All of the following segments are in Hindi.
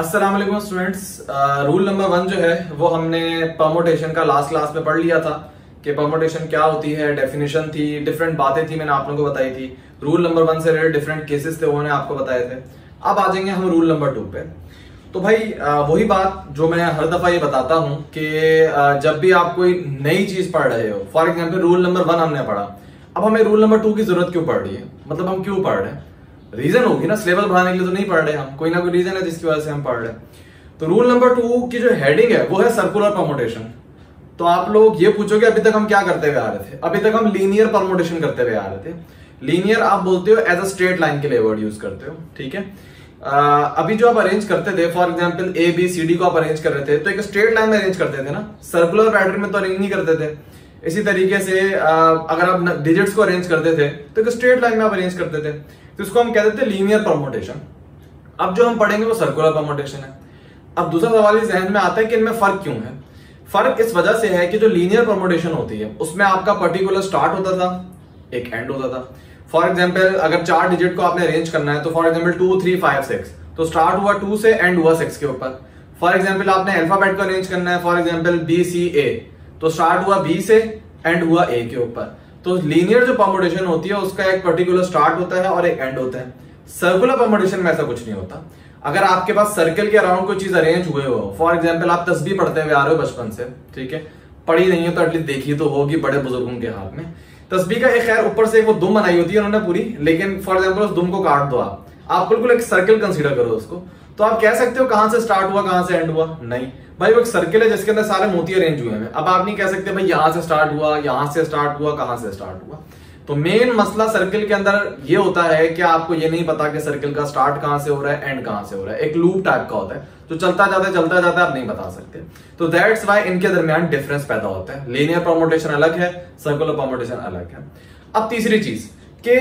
अस्सलाम वालेकुम स्टूडेंट्स। रूल नंबर वन जो है, वो हमने परमोटेशन का लास्ट क्लास में पढ़ लिया था कि परमोटेशन क्या होती है डेफिनेशन थी डिफरेंट बातें थी, मैंने आप लोगों को बताई थी। रूल नंबर वन से रिलेटेड डिफरेंट केसेस थे, उन्होंने आपको बताए थे। अब आ जाएँगे हम रूल नंबर टू पे। तो भाई वही बात जो मैं हर दफ़ा ये बताता हूँ कि जब भी आप कोई नई चीज़ पढ़ रहे हो for example rule number one हमने पढ़ा। अब हमें रूल नंबर टू की ज़रूरत क्यों पड़ रही है? मतलब हम क्यों पढ़ रहे हैं? रीजन होगी ना सिलेबस बढ़ाने के लिए तो नहीं पढ़ रहे हम। कोई ना कोई रीजन है जिसकी वजह से हम पढ़ रहे हैं। तो रूल नंबर टू की जो हेडिंग है, वो है सर्कुलर परमोटेशन तो आप लोग ये पूछोगे, अभी तक हम क्या करते हुए आ रहे थे? अभी तक हम लीनियर परमोटेशन करते हुए आ रहे थे। लीनियर आप बोलते हो एज अ स्ट्रेट लाइन के लिए वर्ड यूज़ करते हो, ठीक है? अभी जो आप अरेंज करते थे for example A B C D को आप अरेंज कर रहे थे तो एक स्ट्रेट लाइन में अरेंज करते थे ना? सर्कुलर पैटर्न में तो अरेंज नहीं करते थे। इसी तरीके से अगर आप डिजिट्स को अरेंज करते थे तो एक स्ट्रेट लाइन में आप अरेंज करते थे। तो इसको हम कहते थे लीनियर परमोटेशन अब जो हम पढ़ेंगे वो सर्कुलर परमोटेशन है। अब दूसरा सवाल इस जहन में आता है कि इनमें फ़र्क क्यों है? फ़र्क इस वजह से है कि जो लीनियर परमोटेशन होती है, उसमें आपका पर्टिकुलर स्टार्ट होता था, एक एंड होता था। फॉर एग्ज़ाम्पल अगर चार डिजिट को आपने अरेंज करना है तो for example two three five six तो स्टार्ट हुआ टू से एंड हुआ सिक्स के ऊपर। फॉर एग्ज़ाम्पल आपने अल्फ़ाबेट को अरेंज करना है for example B C A तो स्टार्ट हुआ बी से एंड हुआ ए के ऊपर। तो लीनियर जो परमोटेशन होती है, उसका एक पर्टिकुलर स्टार्ट होता है और एक एंड होता है। सर्कुलर परमोटेशन में ऐसा कुछ नहीं होता। अगर आपके पास सर्कल के अराउंड कोई चीज़ अरेंज हुए हो फॉर एग्ज़ाम्पल आप तस्वीर पढ़ते हुए आ रहे हो बचपन से, ठीक है? पढ़ी नहीं है तो एटलीस्ट देखी तो होगी बड़े बुज़ुर्गों के हाथ में। तस्वीर का एक खैर, ऊपर से वो दुम बनाई होती है उन्होंने पूरी, लेकिन फॉर एग्ज़ाम्पल उस दुम को काट दो आप। आप बिल्कुल एक सर्कल कंसिडर करो उसको। तो आप कह सकते हो कहाँ से स्टार्ट हुआ, कहाँ से एंड हुआ? नहीं। भाई, वो एक सर्किल है जिसके अंदर सारे मोती अरेंज हुए हैं। अब आप नहीं कह सकते भाई, यहाँ से स्टार्ट हुआ, यहाँ से स्टार्ट हुआ, कहाँ से स्टार्ट हुआ। तो मेन मसला सर्किल के अंदर ये होता है कि आपको ये नहीं पता कि सर्किल का स्टार्ट कहाँ से हो रहा है एंड कहाँ से हो रहा है। एक लूप टाइप का होता है। जो चलता जाता है, चलता जाता है, आप नहीं बता सकते। तो दैट्स वाई इनके दरमियान डिफरेंस पैदा होता है। लीनियर प्रोमोटेशन अलग है सर्कुलर प्रोमोटेशन अलग है। अब तीसरी चीज़ के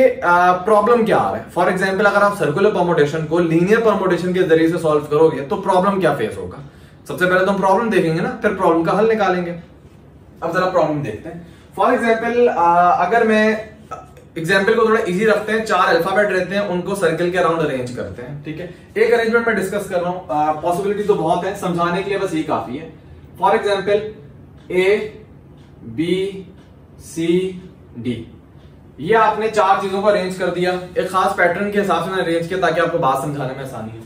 प्रॉब्लम क्या आ रहा है? फॉर एग्ज़ाम्पल अगर आप सर्कुलर परमोटेशन को लीनियर परमोटेशन के ज़रिए से सॉल्व करोगे तो प्रॉब्लम क्या फेस होगा? सबसे पहले तो हम प्रॉब्लम देखेंगे ना, फिर प्रॉब्लम का हल निकालेंगे। अब जरा प्रॉब्लम देखते हैं। फॉर एग्ज़ाम्पल अगर मैं एग्ज़ाम्पल को थोड़ा इजी रखते हैं, चार अल्फ़ाबेट रहते हैं, उनको सर्कल के अराउंड अरेंज करते हैं, ठीक है? एक अरेंजमेंट में डिस्कस कर रहा हूँ। पॉसिबिलिटी तो बहुत है, समझाने के लिए बस ये काफ़ी है। For example A B C D ये आपने चार चीज़ों को अरेंज कर दिया। एक खास पैटर्न के हिसाब से अरेंज किया ताकि आपको बात समझाने में आसानी हो।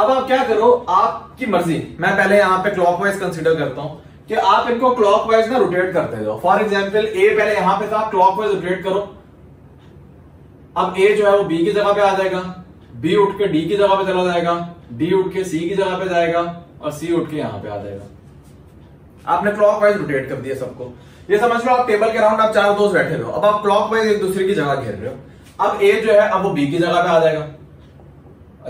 अब आप क्या करो, आपकी मर्ज़ी। मैं पहले यहाँ पे क्लॉकवाइज कंसीडर करता हूँ कि आप इनको क्लॉकवाइज ना रोटेट करते जाओ। फॉर एग्ज़ाम्पल ए पहले यहाँ पे था क्लॉकवाइज रोटेट करो। अब ए जो है वो बी की जगह पे आ जाएगा बी उठ के डी की जगह पे चला जाएगा डी उठ के सी की जगह पे जाएगा और सी उठ के यहाँ पे आ जाएगा। आपने क्लॉकवाइज रोटेट कर दिया सबको। ये समझ लो आप टेबल के राउंड आप चार दोस्त बैठे हो अब आप क्लॉक वाइज एक दूसरे की जगह घेर रहे हो। अब ए जो है, अब वो बी की जगह पे आ जाएगा।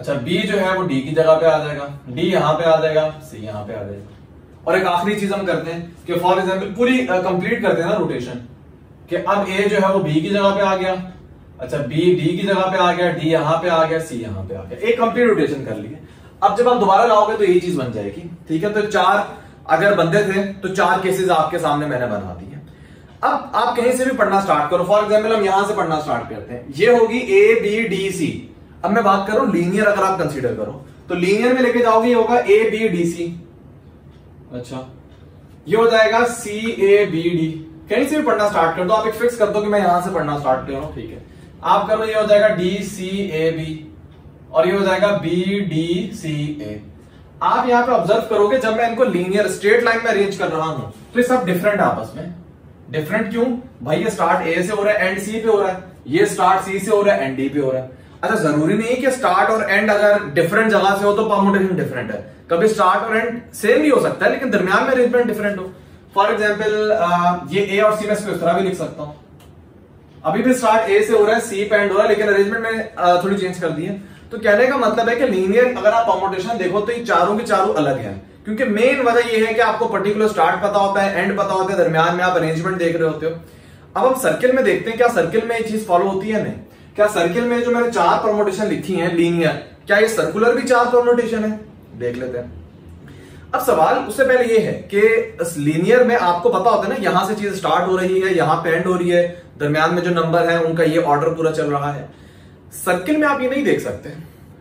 अच्छा बी जो है वो डी की जगह पे आ जाएगा। डी यहाँ पे आ जाएगा सी यहाँ पे आ जाएगा। और एक आखिरी चीज़ हम करते हैं कि फॉर एग्ज़ाम्पल पूरी कंप्लीट करते हैं ना रोटेशन कि अब ए जो है वो बी की जगह पे आ गया। अच्छा बी डी की जगह पे आ गया डी यहाँ पे आ गया सी यहाँ पे आ गया। एक कंप्लीट रोटेशन कर लिए। अब जब आप दोबारा लाओगे तो यही चीज़ बन जाएगी। ठीक है तो चार, अगर बंदे थे तो चार केसेस आपके सामने मैंने बना दिए अब आप कहीं से भी पढ़ना स्टार्ट करो। फॉर एग्ज़ाम्पल हम यहाँ से पढ़ना स्टार्ट करते हैं। ये होगी ए बी डी सी अब मैं बात करूँ लीनियर अगर आप कंसीडर करो तो लीनियर में लेके जाओगे ये होगा ए बी डी सी अच्छा। ये हो जाएगा सी ए बी डी कहीं से भी पढ़ना स्टार्ट कर दो आप एक फिक्स कर दो कि मैं यहाँ से पढ़ना स्टार्ट कर रहा हूँ ठीक है। आप करो ये हो जाएगा डी सी ए बी और ये हो जाएगा बी डी सी ए आप यहाँ पे ऑब्ज़र्व करोगे जब मैं इनको लीनियर स्ट्रेट लाइन में अरेंज कर रहा हूँ तो ये सब डिफरेंट आपस में। डिफरेंट क्यों? भाई ये स्टार्ट ए से हो रहा है एंड सी पे हो रहा है। ये स्टार्ट सी से हो रहा है एंड डी पे हो रहा है। अच्छा ज़रूरी नहीं है कि स्टार्ट और एंड अगर डिफरेंट जगह से हो तो परमुटेशन डिफरेंट है। कभी स्टार्ट और एंड सेम भी हो सकता है, लेकिन दरमियान में अरेंजमेंट डिफरेंट हो। फॉर एग्ज़ाम्पल ये ए और सी में इस तरह भी लिख सकता हूँ। अभी भी स्टार्ट ए से हो रहा है सी पे एंड हो रहा है, लेकिन अरेंजमेंट में थोड़ी चेंज कर दी है। तो कहने का मतलब है कि लीनियर अगर आप परमुटेशन देखो तो ये चारों के चारों अलग है। क्योंकि मेन वजह यह है कि आपको पर्टिकुलर स्टार्ट पता होता है एंड पता होता है, दरमियान में आप अरेंजमेंट देख रहे होते हो। अब हम सर्किल में देखते हैं, क्या सर्किल में ये चीज़ फॉलो होती है नहीं? क्या सर्किल में जो मैंने चार परमोटेशन लिखी है लीनियर क्या ये सर्कुलर भी चार परमोटेशन है? देख लेते हैं। अब सवाल उससे पहले ये है कि लीनियर में आपको पता होता है ना, यहाँ से चीज़ स्टार्ट हो रही है, यहाँ पे एंड हो रही है, दरमियान में जो नंबर है, उनका ये ऑर्डर पूरा चल रहा है। सर्किल में आप ये नहीं देख सकते।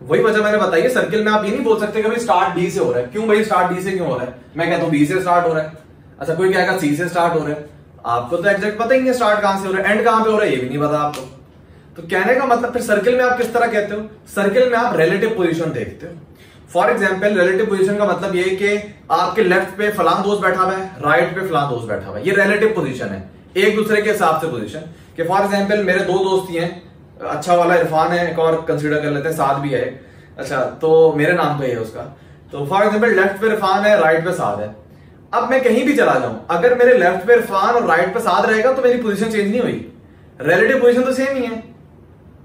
वही वजह मैंने बताई है सर्किल में आप ये नहीं बोल सकते कि स्टार्ट डी से हो रहा है। क्यों भाई स्टार्ट डी से क्यों हो रहा है? मैं कहता हूँ बी से स्टार्ट हो रहा है। अच्छा कोई कहेगा सी से स्टार्ट हो रहा है। आपको तो एग्जैक्ट पता ही नहीं स्टार्ट कहाँ से हो रहा है एंड कहाँ पे हो रहा है, ये भी नहीं पता आपको। तो कहने का मतलब फिर सर्किल में आप किस तरह कहते हो? सर्किल में आप रिलेटिव पोजिशन देखते हो। फॉर एग्ज़ाम्पल रिलेटिव पोजिशन का मतलब ये कि आपके लेफ़्ट पे फलान दोस्त बैठा हुआ है राइट पे फलान दोस्त बैठा हुआ है। ये रिलेटिव पोजिशन है। एक दूसरे के हिसाब से पोजिशन कि फॉर एग्ज़ाम्पल मेरे दो दोस्त ही हैं अच्छा वाला इरफान है, एक और कंसिडर कर लेते हैं साथ भी है। अच्छा तो मेरे नाम पे है उसका। तो फॉर एग्ज़ाम्पल लेफ़्ट पे इरफान है राइट पे साथ है। अब मैं कहीं भी चला जाऊँ, अगर मेरे लेफ़्ट पे इरफान और राइट पे साथ रहेगा तो मेरी पोजीशन चेंज नहीं हुई रिलेटिव पोजीशन तो सेम ही है।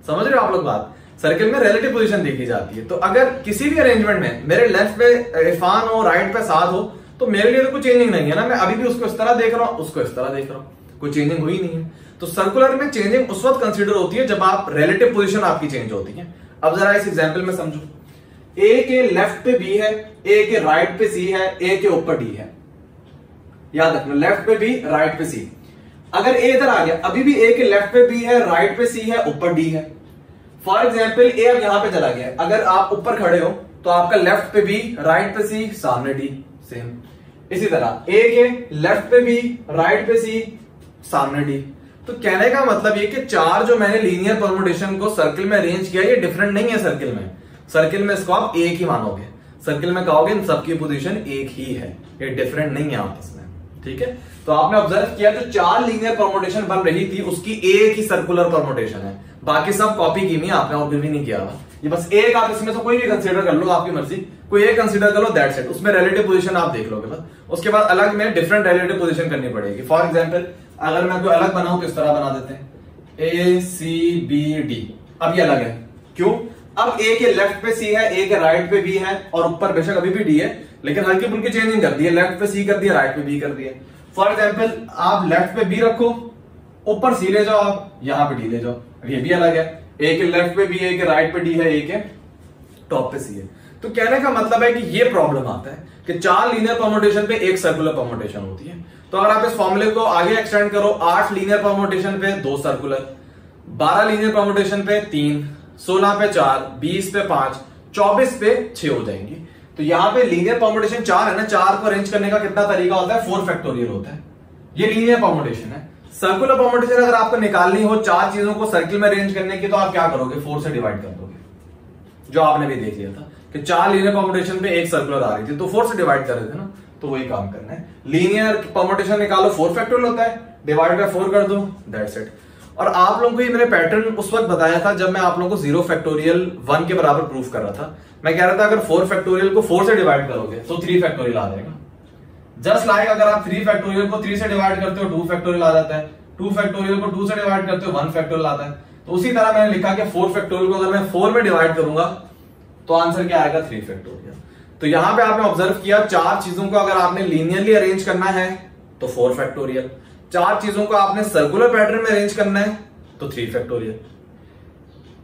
समझ रहे हो आप लोग बात? सर्किल में रिलेटिव पोजीशन देखी जाती है। तो अगर किसी भी अरेंजमेंट में मेरे लेफ़्ट पे इरफान हो राइट पे साथ हो तो मेरे लिए तो कोई चेंजिंग नहीं है ना। मैं अभी भी उसको इस तरह देख रहा हूँ, उसको इस तरह देख रहा हूँ। कोई चेंजिंग हुई नहीं है। तो सर्कुलर में चेंजिंग उस वक्त कंसिडर होती है जब आप रिलेटिव पोजिशन आपकी चेंज होती है। अब जरा इस एग्ज़ाम्पल में समझो। ए के लेफ़्ट पे बी है ए के राइट पे सी है ए के ऊपर डी है। याद रखना लेफ़्ट पे बी राइट पे सी अगर ए इधर आ गया, अभी भी ए के लेफ़्ट पे बी है राइट पे सी है, ऊपर डी है। फॉर एग्ज़ाम्पल ए अब यहाँ पे चला गया अगर आप ऊपर खड़े हो तो आपका लेफ़्ट पे बी राइट पे सी, सामने डी सेम इसी तरह ए के लेफ़्ट पे बी राइट पे सी, सामने डी तो कहने का मतलब ये कि चार जो मैंने लीनियर परमुटेशन को सर्किल में अरेंज किया, ये डिफरेंट नहीं है सर्किल में. सर्किल में इसको आप एक ही मानोगे. सर्किल में कहोगे इन सबकी पोजीशन एक ही है. ये डिफरेंट नहीं है आपस में. ठीक है? तो आपने ऑब्ज़र्व किया जो चार लीनियर परमोटेशन बन रही थी, उसकी एक ही सर्कुलर परमोटेशन है. बाकी सब कॉपी की नहीं, आपने और भी नहीं किया। ये बस एक आप इसमें से कोई भी कंसीडर कर लो, आपकी मर्ज़ी। कोई एक कंसीडर कर लो दैट सेट उसमें रिलेटिव पोजीशन आप देख लोगे बस। उसके बाद अलग में डिफरेंट रिलेटिव पोजीशन करनी पड़ेगी। फॉर एग्ज़ाम्पल अगर मैं कोई अलग बनाऊँ, किस तरह बना देते हैं? ए सी बी डी अब ये अलग है। क्यों? अब ए के लेफ़्ट पे सी है ए के राइट पे बी है, और ऊपर बेशक अभी भी डी है, लेकिन हल्की फुल्की चेंजिंग कर दी है। लेफ़्ट पे सी कर दिया राइट पे बी कर दिया फॉर एग्ज़ाम्पल आप लेफ़्ट पे बी रखो ऊपर सी ले जाओ आप, यहाँ पे डी ले जाओ ये भी अलग है। ए के लेफ़्ट पे बी ए के राइट पे डी है ए के टॉप पे सी है। तो कहने का मतलब है कि ये प्रॉब्लम आता है कि चार लीनियर परमोटेशन पे एक सर्कुलर परमोटेशन होती है। तो अगर आप इस फॉर्मूले को आगे एक्सटेंड करो, आठ लीनियर परमोटेशन पे दो सर्कुलर बारह लीनियर परमोटेशन पे तीन, सोलह पे चार, बीस पे पाँच, चौबीस पे छह हो जाएँगी। तो यहाँ पे लीनियर परमोटेशन चार है ना, चार को अरेंज करने का कितना तरीका होता है? फोर फैक्टोरियल होता है। ये लीनियर परमोटेशन है। सर्कुलर परमोटेशन अगर आपको निकालनी हो चार चीज़ों को सर्किल में अरेंज करने की तो आप क्या करोगे? फोर से डिवाइड कर दोगे। जो आपने भी देख लिया था कि चार लीनियर परमोटेशन पे एक सर्कुलर आ रही थी तो फोर से डिवाइड कर रहे थे ना तो वही काम करना है। लीनियर परमोटेशन निकालो फोर फैक्टोरियल होता है डिवाइड बाय फोर कर दो दैट्स इट और आप लोगों को ये मैंने पैटर्न उस वक्त बताया था जब मैं आप लोगों को ज़ीरो फैक्टोरियल वन के बराबर प्रूफ कर रहा था। मैं कह रहा था, अगर फोर फैक्टोरियल को फोर से डिवाइड करोगे तो थ्री फैक्टोरियल आ जाएगा। जस्ट लाइक अगर आप थ्री फैक्टोरियल को थ्री से डिवाइड करते हो टू फैक्टोरियल आ जाता है। टू फैक्टोरियल को टू से डिवाइड करते हो वन फैक्टोरियल आता है। तो उसी तरह मैंने लिखा कि फोर फैक्टोरियल को अगर मैं फोर में डिवाइड करूँगा तो आंसर क्या आएगा? थ्री फैक्टोरियल तो यहाँ पे आपने ऑब्ज़र्व किया, चार चीज़ों को अगर आपने लीनियरली अरेंज करना है तो फोर फैक्टोरियल चार चीज़ों को आपने सर्कुलर पैटर्न में अरेंज करना है तो थ्री फैक्टोरियल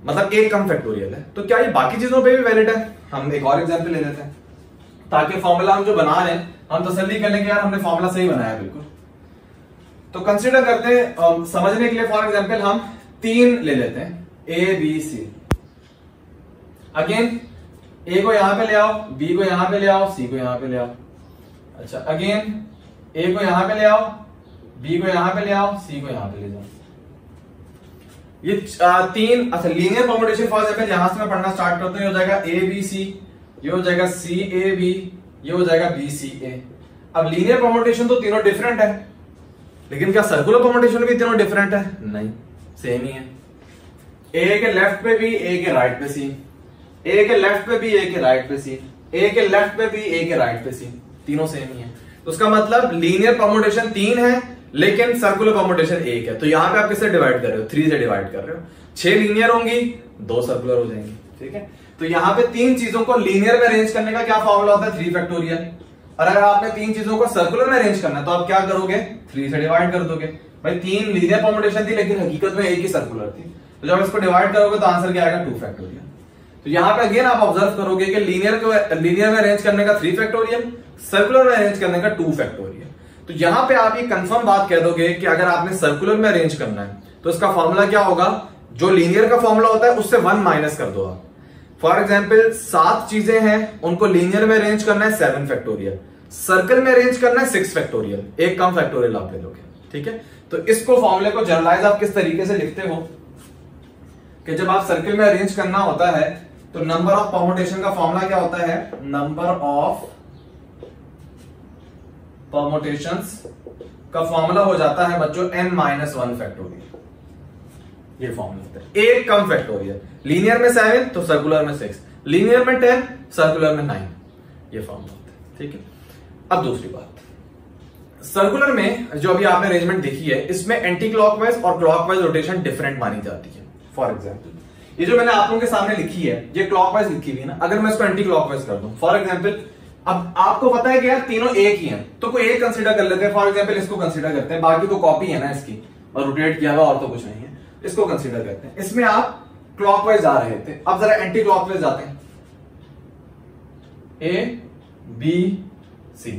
मतलब एक कम फैक्टोरियल है। तो क्या ये बाकी चीज़ों पे भी वैलिड है? हम एक और एग्जांपल ले लेते हैं। ताकि फॉर्मूला हम जो बना रहे हैं हम तसली कर लेंगे यार, हमने फॉर्मूला सही बनाया, बिल्कुल। तो कंसिडर करते हैं समझने के लिए फॉर एग्ज़ाम्पल हम तीन ले लेते हैं ए बी सी अगेन ए को यहाँ पे ले आओ बी को यहाँ पे ले आओ सी को यहाँ पे ले आओ। अच्छा अगेन ए को यहाँ पे ले आओ बी को यहाँ पे ले आओ सी को यहाँ पे ले जाओ। ये तीन अच्छा लीनियर कॉम्बिनेशन फॉर एग्ज़ाम्पल यहाँ से मैं पढ़ना स्टार्ट करता हूँ हो जाएगा ए बी सी ये हो जाएगा सी ए बी ये हो जाएगा बी सी ए अब लीनियर कॉम्बिनेशन तो तीनों डिफरेंट है, लेकिन क्या सर्कुलर कॉम्बिनेशन भी तीनों डिफरेंट है? नहीं सेम ही है। ए के लेफ़्ट पे भी ए के राइट पे सी ए के लेफ़्ट पे भी ए के राइट पे सी ए के लेफ़्ट पे भी ए के राइट पे सी तीनों सेम ही है। तो उसका मतलब लीनियर परमोटेशन तीन है, लेकिन सर्कुलर परमोटेशन एक है। तो यहाँ पे आप किससे डिवाइड कर रहे हो? थ्री से डिवाइड कर रहे हो। छह लीनियर होंगी, दो सर्कुलर हो जाएँगी। ठीक है? तो यहाँ पे तीन चीज़ों को लीनियर में अरेंज करने का क्या फॉर्मूला होता है? थ्री फैक्टोरियल और अगर आपने तीन चीज़ों को सर्कुलर में अरेंज करना है तो आप क्या करोगे? थ्री से डिवाइड कर दोगे। भाई, तीन लीनियर परमोटेशन थी, लेकिन हकीकत में एक ही सर्कुलर थी। तो जब इसको डिवाइड करोगे तो आंसर क्या आएगा? टू फैक्टोरियल तो यहाँ पे अगेन आप ऑब्ज़र्व करोगे कि लीनियर को लीनियर में अरेंज करने का थ्री फैक्टोरियल सर्कुलर में अरेंज करने का टू फैक्टोरियल तो यहाँ पे आप ये कंफर्म बात कह दोगे कि अगर आपने सर्कुलर में अरेंज करना है तो इसका फॉर्मूला क्या होगा? जो लीनियर का फॉर्मूला होता है, उससे वन माइनस कर दो आप। फॉर एग्ज़ाम्पल सात चीज़ें हैं, उनको लीनियर में अरेंज करना है सेवन फैक्टोरियल सर्कल में अरेंज करना है सिक्स फैक्टोरियल एक कम फैक्टोरियल आप ले लोगे, ठीक है? तो इसको फॉर्मूले को जनरलाइज आप किस तरीके से लिखते हो? कि जब आप सर्कल में अरेंज करना होता है तो नंबर ऑफ़ परमोटेशन का फॉर्मूला क्या होता है? नंबर ऑफ़ परमोटेशन का फॉर्मूला हो जाता है बच्चों एन माइनस वन फैक्टोरियल ये फॉर्मूला होता है। एक कम फैक्टोरियल लीनियर में सेवन तो सर्कुलर में सिक्स लीनियर में टेन सर्कुलर में नाइन ये फॉर्मूला होता है, ठीक है? अब दूसरी बात। सर्कुलर में जो अभी आपने अरेंजमेंट देखी है, इसमें एंटी क्लॉकवाइज और क्लॉकवाइज रोटेशन डिफरेंट मानी जाती है। फॉर एग्ज़ाम्पल ये जो मैंने आप लोगों के सामने लिखी है, ये क्लॉकवाइज लिखी हुई है ना, अगर मैं इसको एंटी क्लॉकवाइज कर दूँ। फॉर एग्ज़ाम्पल अब आपको पता है कि यार तीनों एक ही हैं तो कोई एक कंसीडर कर लेते हैं। फॉर एग्ज़ाम्पल इसको कंसीडर करते हैं, बाकी तो कॉपी है ना इसकी, और रोटेट किया हुआ और तो कुछ नहीं है। इसको कंसीडर करते हैं। इसमें आप क्लॉकवाइज आ रहे थे। अब जरा एंटी क्लॉकवाइज जाते हैं। ए बी सी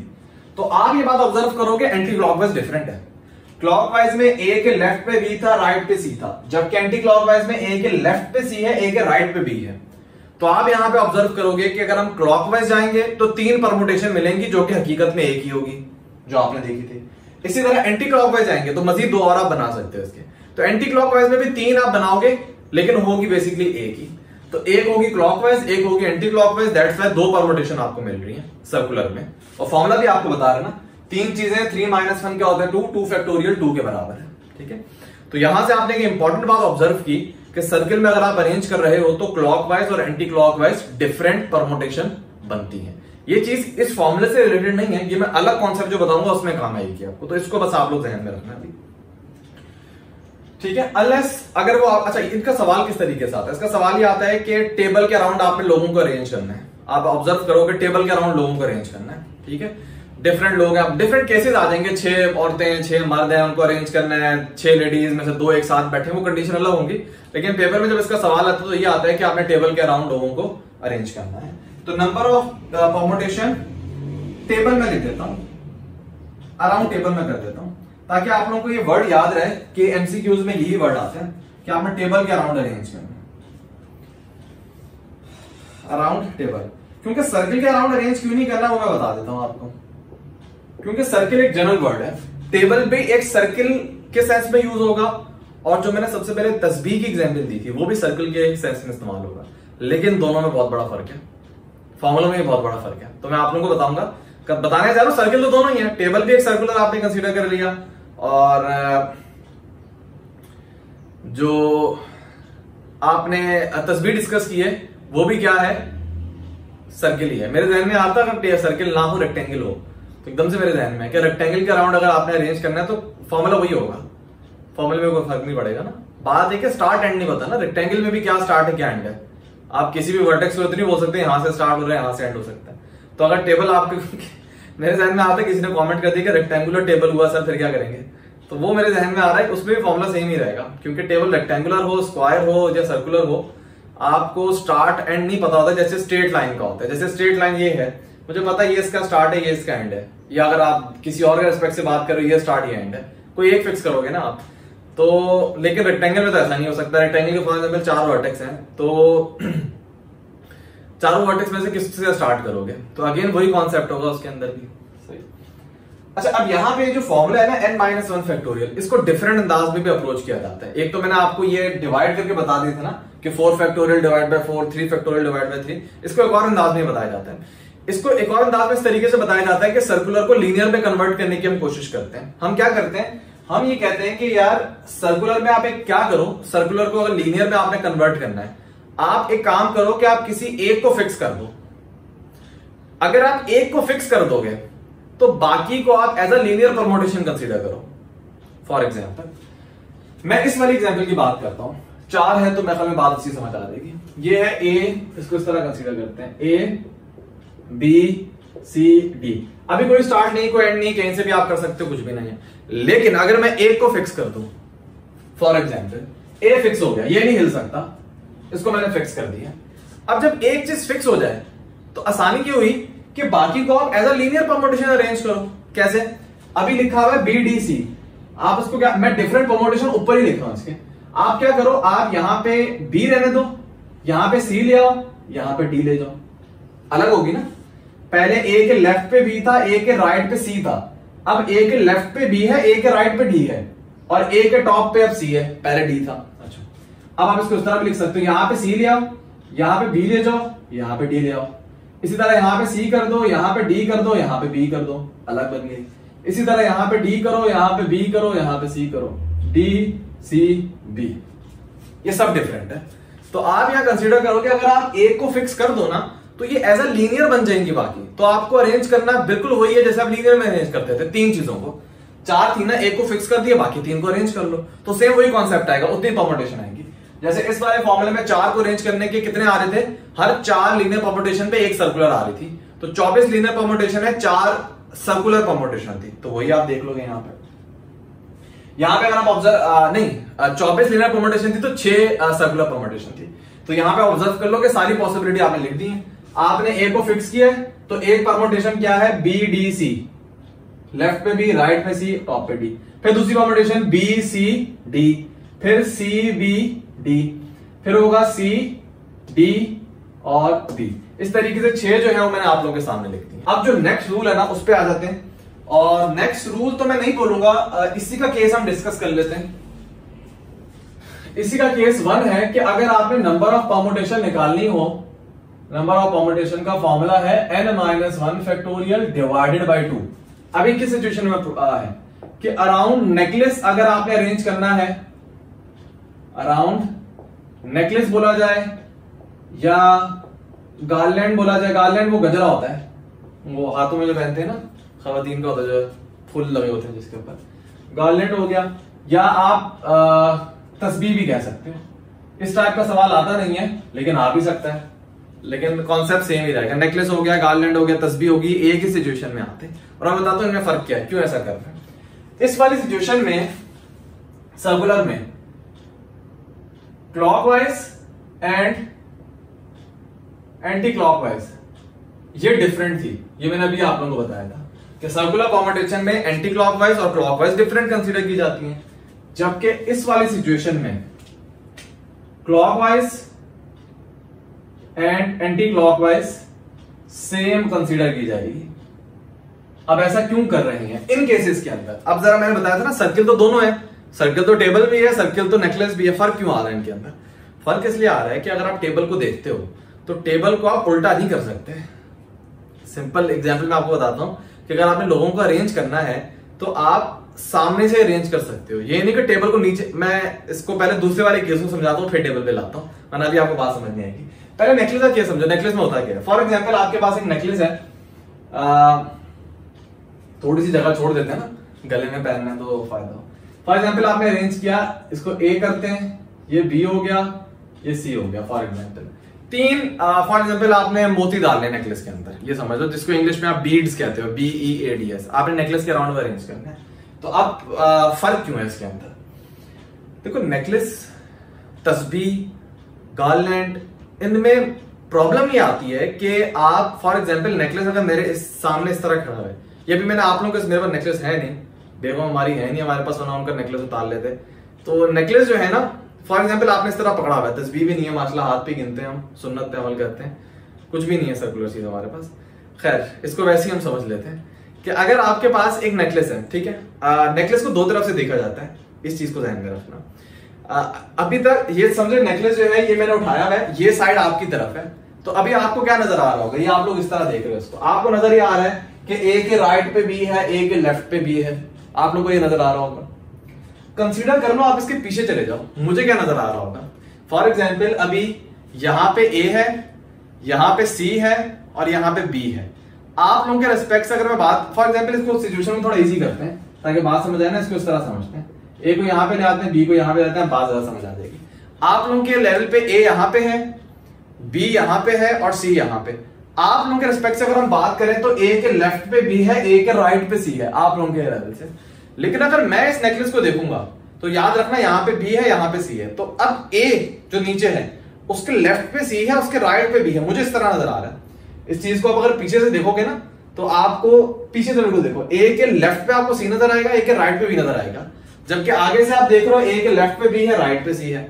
तो आप ये बात ऑब्ज़र्व करोगे एंटी क्लॉकवाइज डिफरेंट है। क्लॉकवाइज में ए के लेफ़्ट पे बी था राइट पे सी था। जबकि एंटी क्लॉकवाइज में ए के लेफ़्ट पे सी है ए के राइट पे बी है। तो आप यहाँ पे ऑब्ज़र्व करोगे कि अगर हम क्लॉकवाइज जाएँगे तो तीन परमुटेशन मिलेंगी जो कि हकीकत में एक ही होगी, जो आपने देखी थी। इसी तरह एंटी क्लॉकवाइज जाएँगे तो मजीद दो और आप बना सकते हो इसके। तो एंटी क्लॉकवाइज में भी तीन आप बनाओगे, लेकिन होगी बेसिकली एक ही। तो एक होगी क्लॉकवाइज एक होगी एंटी क्लॉकवाइज दैट्स वाई दो परमोटेशन आपको मिल रही है सर्कुलर में। और फॉर्मुला भी आपको बता रहे ना, तीन चीज़ें थ्री माइनस वन क्या होता है? टू टू फैक्टोरियल टू के बराबर है, ठीक है? तो यहाँ से आपने एक इंपॉर्टेंट बात ऑब्ज़र्व की कि सर्किल में अगर आप अरेंज कर रहे हो तो क्लॉकवाइज और एंटी क्लॉकवाइज डिफरेंट परमोटेशन बनती है। ये चीज़ इस फॉर्मूले से रिलेटेड नहीं है, ये मैं अलग कॉन्सेप्ट जो बताऊँगा, उसमें काम आएगी आपको। तो इसको बस आप लोग ध्यान में रखना ठीक है अनलेस अगर वो अच्छा इनका सवाल किस तरीके से आता है? इसका सवाल ये आता है कि टेबल के अराउंड आपने लोगों को अरेंज करना है। आप ऑब्ज़र्व करोगे टेबल के अराउंड लोगों को अरेंज करना है, ठीक है? डिफरेंट लोग हैं डिफरेंट केसेस आ जाएँगे। छह औरतें, छह मर्द हैं, उनको अरेंज करना है। छह लेडीज़ में से दो एक साथ बैठे, वो कंडीशन अलग होंगी। लेकिन पेपर में जब इसका सवाल आता है तो ये आता है कि आपने टेबल के अराउंड लोगों को अरेंज करना है। तो नंबर ऑफ़ परमोटेशन टेबल में लिख देता हूँ। अराउंड टेबल में कर देता हूँ। ताकि आप लोगों को ये वर्ड याद रहे कि एमसीक्यूज में यही वर्ड आते हैं कि आपने टेबल के अराउंड अरेंज करना अराउंड टेबल क्योंकि सर्किल के अराउंड अरेंज क्यों नहीं करना, वो मैं बता देता हूँ आपको। क्योंकि सर्किल एक जनरल वर्ड है। टेबल भी एक सर्किल के सेंस में यूज़ होगा और जो मैंने सबसे पहले तस्बीह की एग्ज़ाम्पल दी थी, वो भी सर्किल के सेंस में इस्तेमाल होगा। लेकिन दोनों में बहुत बड़ा फ़र्क है। फॉर्मूला में बहुत बड़ा फ़र्क है। तो मैं आप लोगों को बताऊँगा। बताने जा रहा हूँ सर्किल तो दोनों ही है। टेबल भी एक सर्कुलर आपने कंसीडर कर लिया। और जो आपने तस्वीर डिस्कस की है, वो भी क्या है? सर्किल ही है। मेरे जहन में आता है सर्किल ना हो रेक्टेंगल हो तो एकदम से मेरे जहन में कि रेक्टेंगल के अराउंड अगर आपने अरेंज करना है तो फॉर्मूला वही होगा। फॉर्मूले में कोई फ़र्क नहीं पड़ेगा ना। बात है कि स्टार्ट एंड नहीं पता ना। रेक्टेंगल में भी क्या स्टार्ट है, क्या एंड है? आप किसी भी वर्टेक्स को नहीं बोल सकते यहाँ से स्टार्ट हो रहा है, यहाँ से एंड हो सकता है। तो अगर टेबल आपके मेरे जहन में आता है, किसी ने कमेंट कर दिया कि रेक्टेंगुलर टेबल हुआ सर फिर क्या करेंगे? तो वो मेरे जहन में आ रहा है उसमें भी फॉर्मुला सेम ही रहेगा, क्योंकि टेबल रेक्टेंगुलर हो स्क्वायर हो या सर्कुलर हो, आपको स्टार्ट एंड नहीं पता होता जैसे स्ट्रेट लाइन का होता है। जैसे स्ट्रेट लाइन ये है, मुझे पता है ये इसका स्टार्ट है, ये इसका एंड है। या अगर आप किसी और के रिस्पेक्ट से बात करो, ये स्टार्ट ये एंड है। कोई एक फिक्स करोगे ना आप। तो लेकिन रेक्टेंगल में तो ऐसा नहीं हो सकता। रेक्टेंगल के फॉर एग्ज़ाम्पल चार वर्टेक्स हैं। तो चारों वर्टेक्स में से किस से स्टार्ट करोगे? तो अगेन वही कॉन्सेप्ट होगा उसके अंदर भी। अच्छा अब यहाँ पे जो फॉर्मूला है ना एन माइनस वन फैक्टोरियल इसको डिफरेंट अंदाज में भी अप्रोच किया जाता है। एक तो मैंने आपको ये डिवाइड करके बता दिया था ना कि four factorial divide by four three factorial divide by three इसको एक और अंदाज में बताया जाता है। इसको एक और अंदाज में इस तरीके से बताया जाता है कि सर्कुलर को लीनियर में कन्वर्ट करने की हम कोशिश करते हैं। हम क्या करते हैं? हम ये कहते हैं कि यार सर्कुलर में आप एक क्या करो? सर्कुलर को अगर लीनियर में आपने कन्वर्ट करना है आप एक काम करो कि आप किसी एक को फिक्स कर दो। अगर आप एक को फिक्स कर दोगे तो बाकी को आप as a linear permutation consider करो। फॉर एग्ज़ाम्पल मैं इस वाली एग्ज़ाम्पल की बात करता हूँ। चार है तो मैं में बात अच्छी समझ आ जाएगी। ये है ए इसको इस तरह कंसीडर करते हैं। ए बी सी डी अभी कोई स्टार्ट नहीं, कोई एंड नहीं, कहीं से भी आप कर सकते हो, कुछ भी नहीं है। लेकिन अगर मैं एक को फिक्स कर दू फॉर एग्ज़ाम्पल ए फिक्स हो गया, ये नहीं हिल सकता। इसको मैंने फिक्स कर दिया। अब जब एक चीज़ फिक्स हो जाए तो आसानी क्या हुई कि बाकी को आप as a linear permutation arrange करो। कैसे? अभी लिखा हुआ है बी डी सी आप इसको क्या मैं डिफरेंट परमोटेशन ऊपर ही लिख रहा हूँ इसके। आप क्या करो, आप यहाँ पे बी रहने दो, यहाँ पे सी ले आओ, यहाँ पे डी ले जाओ। अलग होगी ना? पहले ए के लेफ़्ट पे बी था ए के राइट पे सी था। अब ए के लेफ़्ट पे बी है ए के राइट पे डी है। और ए के टॉप पे अब सी है, पहले डी था। अब आप इसको इस तरह भी लिख सकते हो। यहाँ पे सी ले आओ, यहाँ पे बी ले जाओ, यहाँ पे डी ले आओ। इसी तरह यहाँ पे सी कर दो, यहाँ पे डी कर दो, यहाँ पे बी कर दो। अलग बन गई इसी तरह यहाँ पे डी करो, यहाँ पे बी करो, यहाँ पे सी करो। डी सी बी ये सब डिफरेंट है। तो आप यहाँ कंसीडर करोगे, अगर आप एक को फिक्स कर दो ना तो ये एज अ लीनियर बन जाएँगी बाकी। तो आपको अरेंज करना बिल्कुल वही है जैसे आप लीनियर में अरेंज करते थे, तीन चीज़ों को। चार थी ना, एक को फिक्स कर दिया, बाकी तीन को अरेंज कर लो। तो सेम वही कॉन्सेप्ट आएगा, उतनी परमोटेशन आएगी। जैसे इस वाले फॉर्मूले में चार को अरेंज करने के कितने आ रहे थे? हर चार लीनियर परमोटेशन पे एक सर्कुलर आ रही थी। तो चौबीस लीनियर परमोटेशन है चार सर्कुलर परमोटेशन थी। तो वही आप देख लोगे यहाँ पे। यहाँ पे अगर आप ऑब्ज़र्व नहीं चौबीस लीनियर परमोटेशन थी तो छह सर्कुलर परमोटेशन थी। तो यहाँ पे ऑब्ज़र्व कर लो कि सारी पॉसिबिलिटी आपने लिख दी है। आपने ए को फिक्स किया है तो एक परमोटेशन क्या है? बी डी सी लेफ़्ट पे बी राइट पे सी टॉप पे डी फिर दूसरी परमोटेशन बी सी डी फिर सी बी डी फिर होगा सी डी और डी इस तरीके से छह जो है वो मैंने आप लोगों के सामने लिख दी। अब जो नेक्स्ट रूल है ना, उस पर आ जाते हैं। और नेक्स्ट रूल तो मैं नहीं बोलूँगा इसी का केस हम डिस्कस कर लेते हैं। इसी का केस वन है कि अगर आपने नंबर ऑफ़ परमोटेशन निकालनी हो नंबर ऑफ़ परमुटेशन का फॉर्मूला है N minus one factorial divided by two अभी किस सिचुएशन में है? कि अराउंड नेकलेस अगर आपने अरेंज करना है अराउंड नेकलेस बोला जाए या गार्लैंड बोला जाए गार्लैंड वो गजरा होता है। वो हाथों में जो पहनते हैं ना खातन का होता है, जो फूल लगे होते हैं जिसके ऊपर। गार्लैंड हो गया, या आप तस्बीह भी कह सकते हो। इस टाइप का सवाल आता नहीं है, लेकिन आ भी सकता है। लेकिन कॉन्सेप्ट सेम ही रहेगा। नेकलेस हो गया गार्लैंड हो गया तस्बी होगी, एक ही सिचुएशन में आते। और मैं बताता हूँ इनमें फ़र्क क्या है, क्यों ऐसा कर रहे हैं। इस वाली सिचुएशन में सर्कुलर में क्लॉकवाइज एंड एंटी क्लॉकवाइज ये डिफरेंट थी। ये मैंने अभी आप लोगों को बताया था कि सर्कुलर कॉम्पिटिशन में एंटी क्लॉकवाइज और क्लॉकवाइज डिफरेंट कंसीडर की जाती हैं। जबकि इस वाली सिचुएशन में clockwise and anti clockwise same consider की जाएगी। अब ऐसा क्यों कर रहे हैं? इन केसेस के अंदर। अब जरा मैंने बताया था ना सर्किल तो दोनों है। सर्किल तो टेबल भी है सर्किल तो नेकलेस भी है फ़र्क क्यों आ रहा है इनके अंदर? फ़र्क इसलिए आ रहा है कि अगर आप टेबल को देखते हो तो टेबल को आप उल्टा नहीं कर सकते। सिंपल एग्ज़ाम्पल मैं आपको बताता हूँ कि अगर आपने लोगों को अरेंज करना है तो आप सामने से अरेंज कर सकते हो। ये नहीं कि टेबल को नीचे मैं इसको पहले दूसरे वाले केस को समझाता हूँ फिर टेबल पे लाता हूँ। वरना भी आपको बात समझ नहीं आएगी। पहले नेकलेस का क्या समझो। नेकलेस में होता क्या है? फॉर एग्ज़ाम्पल आपके पास एक नेकलेस है। आ, थोड़ी सी जगह छोड़ देते हैं ना। गले में पहनना तो फ़ायदा फॉर एग्ज़ाम्पल आपने अरेंज किया, इसको ए करते हैं, ये बी हो गया, ये सी हो गया फॉर एग्ज़ाम्पल तीन फॉर एग्ज़ाम्पल आपने मोती डाल लिया नेकलेस के अंदर। ये समझ लो, जिसको इंग्लिश में आप बीड्स कहते हो B E A D S आपने नेकलेस के राउंड में अरेंज करना है। तो अब फ़र्क क्यों है इसके अंदर? देखो नेकलेस तस्बी गार्लैंड इनमें प्रॉब्लम ये आती है कि आप फॉर एग्ज़ाम्पल नेकलेस अगर मेरे इस सामने इस तरह खड़ा है। ये भी मैंने आप लोगों के मेरे पास नेकलेस है नहीं। बेगम हमारी है नहीं, हमारे पास वरना उनका नेकलेस उतार लेते। तो नेकलेस जो है ना फॉर एग्ज़ाम्पल आपने इस तरह पकड़ा हुआ है, तस्वीर भी नहीं है माशाला हाथ पे गिनते हैं हम, सुन्नत पे अमल करते हैं। कुछ भी नहीं है सर्कुलर चीज़ हमारे पास। खैर, इसको वैसे ही हम समझ लेते हैं कि अगर आपके पास एक नेकलेस है, ठीक है? नेकलेस को दो तरफ़ से देखा जाता है, इस चीज़ को ध्यान में रखना। अभी तक ये समझे नेकलेस जो है, ये मैंने उठाया है, ये साइड आपकी तरफ़ है। तो अभी आपको क्या नज़र आ रहा होगा? ये आप लोग इस तरह देख रहे हो इसको। आपको नज़र ये आ रहा है कि ए के राइट पे भी है ए के लेफ़्ट पे भी है। आप लोग को ये नज़र आ रहा होगा। कंसीडर कर लो आप इसके पीछे चले जाओ। मुझे क्या नज़र आ रहा होगा? फॉर एग्ज़ाम्पल अभी यहाँ पे ए है, यहाँ पे सी है और यहाँ पे बी है। आप लोगों के रेस्पेक्ट से अगर मैं बात फॉर एग्ज़ाम्पल इसको सिचुएशन में थोड़ा इजी करते हैं, ताकि बात समझ आए ना, इसको इस तरह समझते हैं। ए को यहाँ पे ले आते हैं बी को यहाँ पे लाते हैं, बात ज़्यादा समझ आ जाएगी। आप लोगों के लेवल पे ए यहाँ पे है बी यहाँ पे है और सी यहाँ पे। आप लोगों के रिस्पेक्ट से अगर हम बात करें तो ए के लेफ़्ट पे बी है ए के राइट पे सी है, आप लोगों के लेवल से। लेकिन अगर मैं इस नेकलेस को देखूँगा तो याद रखना यहाँ पे बी है, यहाँ पे सी है। तो अब ए जो नीचे है, उसके लेफ़्ट पे सी है, उसके राइट पे बी है। मुझे इस तरह नज़र आ रहा है। इस चीज़ को आप अगर पीछे से देखोगे ना तो आपको पीछे से बिल्कुल देखो। ए के लेफ़्ट पे आपको सी नज़र आएगा ए के राइट पे भी नज़र आएगा। जबकि आगे से आप देख रहे हो ए के लेफ़्ट पे बी है राइट पे सी है।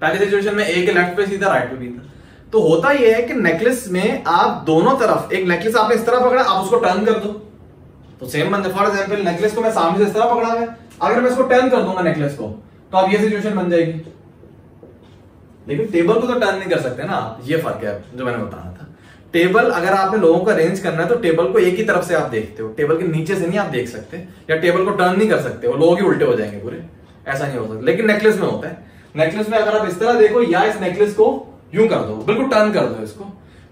पहली सिचुएशन में ए के लेफ़्ट पे सी था राइट पे बी था। तो होता यह है कि नेकलेस में आप दोनों तरफ़, एक नेकलेस आपने इस तरह पकड़ा, आप उसको टर्न कर दो। तो सेम बन फॉर एग्ज़ाम्पल नेकलेस को मैं सामने से इस तरह पकड़ा है। अगर मैं इसको टर्न कर दूँगा नेकलेस को तो अब ये सिचुएशन बन जाएगी। लेकिन टेबल को तो टर्न नहीं कर सकते ना ये फ़र्क है, जो मैंने बताया था। टेबल अगर आपने लोगों को अरेंज करना है तो टेबल को एक ही तरफ़ से आप देखते हो। टेबल के नीचे से नहीं आप देख सकते, या टेबल को टर्न नहीं कर सकते हो। लोग ही उल्टे हो जाएँगे पूरे। ऐसा नहीं हो सकता। लेकिन नेकलेस में होता है। नेकलेस में अगर आप इस तरह देखो, या इस नेकलेस को यूँ कर दो, बिल्कुल टर्न कर दो इसको।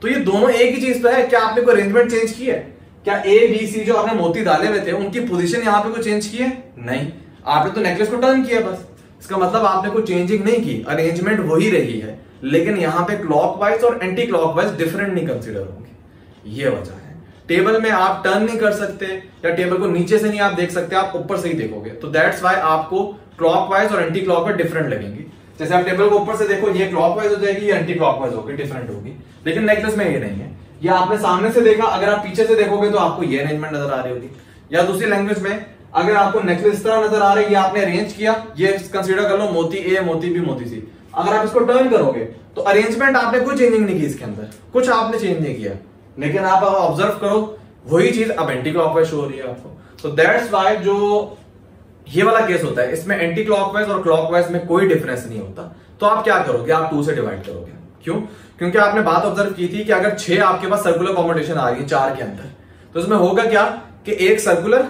तो ये दोनों एक ही चीज़ तो है, क्या आपने कोई अरेंजमेंट चेंज की है? क्या ए बी सी जो आपने मोती डाले हुए थे, उनकी पोजीशन यहाँ पे कोई चेंज की है? नहीं। आपने तो नेकलेस को टर्न किया बस। इसका मतलब आपने कोई चेंजिंग नहीं की अरेंजमेंट वही रही है। लेकिन यहाँ पे क्लॉकवाइज और एंटी क्लॉकवाइज डिफरेंट नहीं कंसिडर होंगे। ये वजह है। टेबल में आप टर्न नहीं कर सकते, या टेबल को नीचे से नहीं आप देख सकते, आप ऊपर से ही देखोगे। तो दैट्स वाई आपको क्लॉकवाइज और एंटी क्लॉकवाइज डिफरेंट लगेंगे। जैसे आप टेबल को ऊपर से देखो, ये क्लॉकवाइज हो जाएगी, या एंटी क्लॉकवाइज होगी डिफरेंट होगी। लेकिन नेकलेस में ये नहीं है। या आपने सामने से देखा, अगर आप पीछे से देखोगे तो आपको ये अरेंजमेंट नज़र आ रही होगी। या दूसरी लैंग्वेज में, अगर आपको नेकलेस इस तरह नज़र आ रही है आपने अरेंज किया, ये कंसीडर कर लो, मोती ए मोती बी मोती सी अगर आप इसको टर्न करोगे तो अरेंजमेंट आपने कोई चेंजिंग नहीं की इसके अंदर। कुछ आपने चेंज नहीं किया। लेकिन आप ऑब्ज़र्व करो, वही चीज़ अब एंटी क्लॉकवाइज शो हो रही है आपको। तो दैट्स वाई जो ये वाला केस होता है, इसमें एंटी क्लॉकवाइज और क्लॉकवाइज में कोई डिफरेंस नहीं होता। तो आप क्या करोगे? आप टू से डिवाइड करोगे। क्यों? क्योंकि आपने बात ऑब्ज़र्व की थी कि अगर छह आपके पास सर्कुलर कॉम्बिनेशन आ रही है, चार के अंदर तो इसमें होगा क्या कि एक सर्कुलर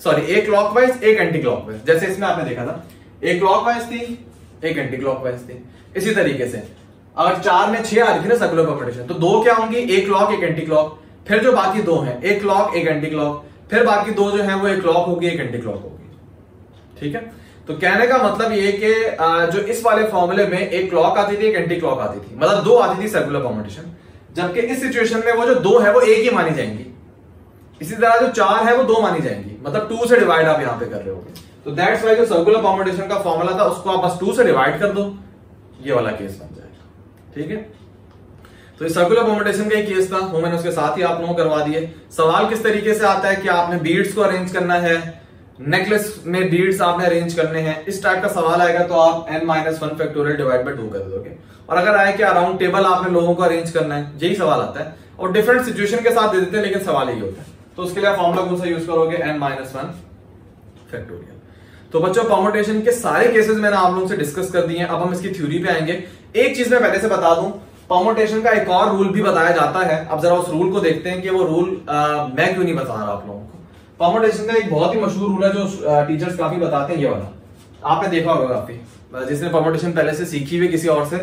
सॉरी एक क्लॉकवाइज एक एंटी क्लॉकवाइज जैसे इसमें आपने देखा था, एक क्लॉकवाइज थी, एक एंटी क्लॉकवाइज थी। इसी तरीके से, अगर चार में छह आ रही थी ना सर्कुलर कॉम्बिनेशन तो दो क्या होंगी? एक क्लॉक एक एंटी क्लॉक फिर जो बाकी दो हैं, एक क्लॉक एक एंटी क्लॉक फिर बाकी दो जो है, वो एक क्लॉक होगी, एक एंटी क्लॉक होगी। ठीक है? तो कहने का मतलब ये कि जो इस वाले फॉर्मूले में एक क्लॉक आती थी, एक एंटी क्लॉक आती थी। मतलब दो आती थी सर्कुलर कॉम्बिनेशन जबकि इस सिचुएशन में वो जो दो है, वो एक ही मानी जाएँगी। इसी तरह जो चार है, वो दो मानी जाएँगी। मतलब टू से डिवाइड आप यहाँ पे कर रहे हो। तो दैट्स वाई जो सर्कुलर कॉम्बिनेशन का फॉर्मूला था, उसको आप बस टू से डिवाइड कर दो। ये वाला केस बन जाएगा। ठीक है? तो इस सर्कुलर कॉम्बिनेशन का एक केस था। वो मैंने उसके साथ ही आप लोगों करवा दिए। सवाल किस तरीके से आता है कि आपने बीड्स को अरेंज करना है? नेकलेस में बीड्स आपने अरेंज करने हैं। इस टाइप का सवाल आएगा तो आप N minus one factorial divide by two कर दोगे। और अगर आए कि अराउंड टेबल आपने लोगों को अरेंज करना है यही सवाल आता है। और डिफरेंट सिचुएशन के साथ दे देते हैं लेकिन सवाल यही होता है। तो उसके लिए फॉर्मुला कौन सा यूज़ करोगे? एन माइनस वन फैक्टोरियल तो बच्चों परमोटेशन के सारे केसेस मैंने आप लोगों से डिस्कस कर दिए अब हम इसकी थ्योरी पे आएँगे। एक चीज़ मैं पहले से बता दूँ परमोटेशन का एक और रूल भी बताया जाता है। अब जरा उस रूल को देखते हैं कि वो रूल आ, मैं क्यों नहीं बता रहा आप लोगों को। परमोटेशन का एक बहुत ही मशहूर रूल है जो टीचर्स काफ़ी बताते हैं ये वाला। आपने देखा होगा काफ़ी। जिसने परमोटेशन पहले से सीखी हुई किसी और से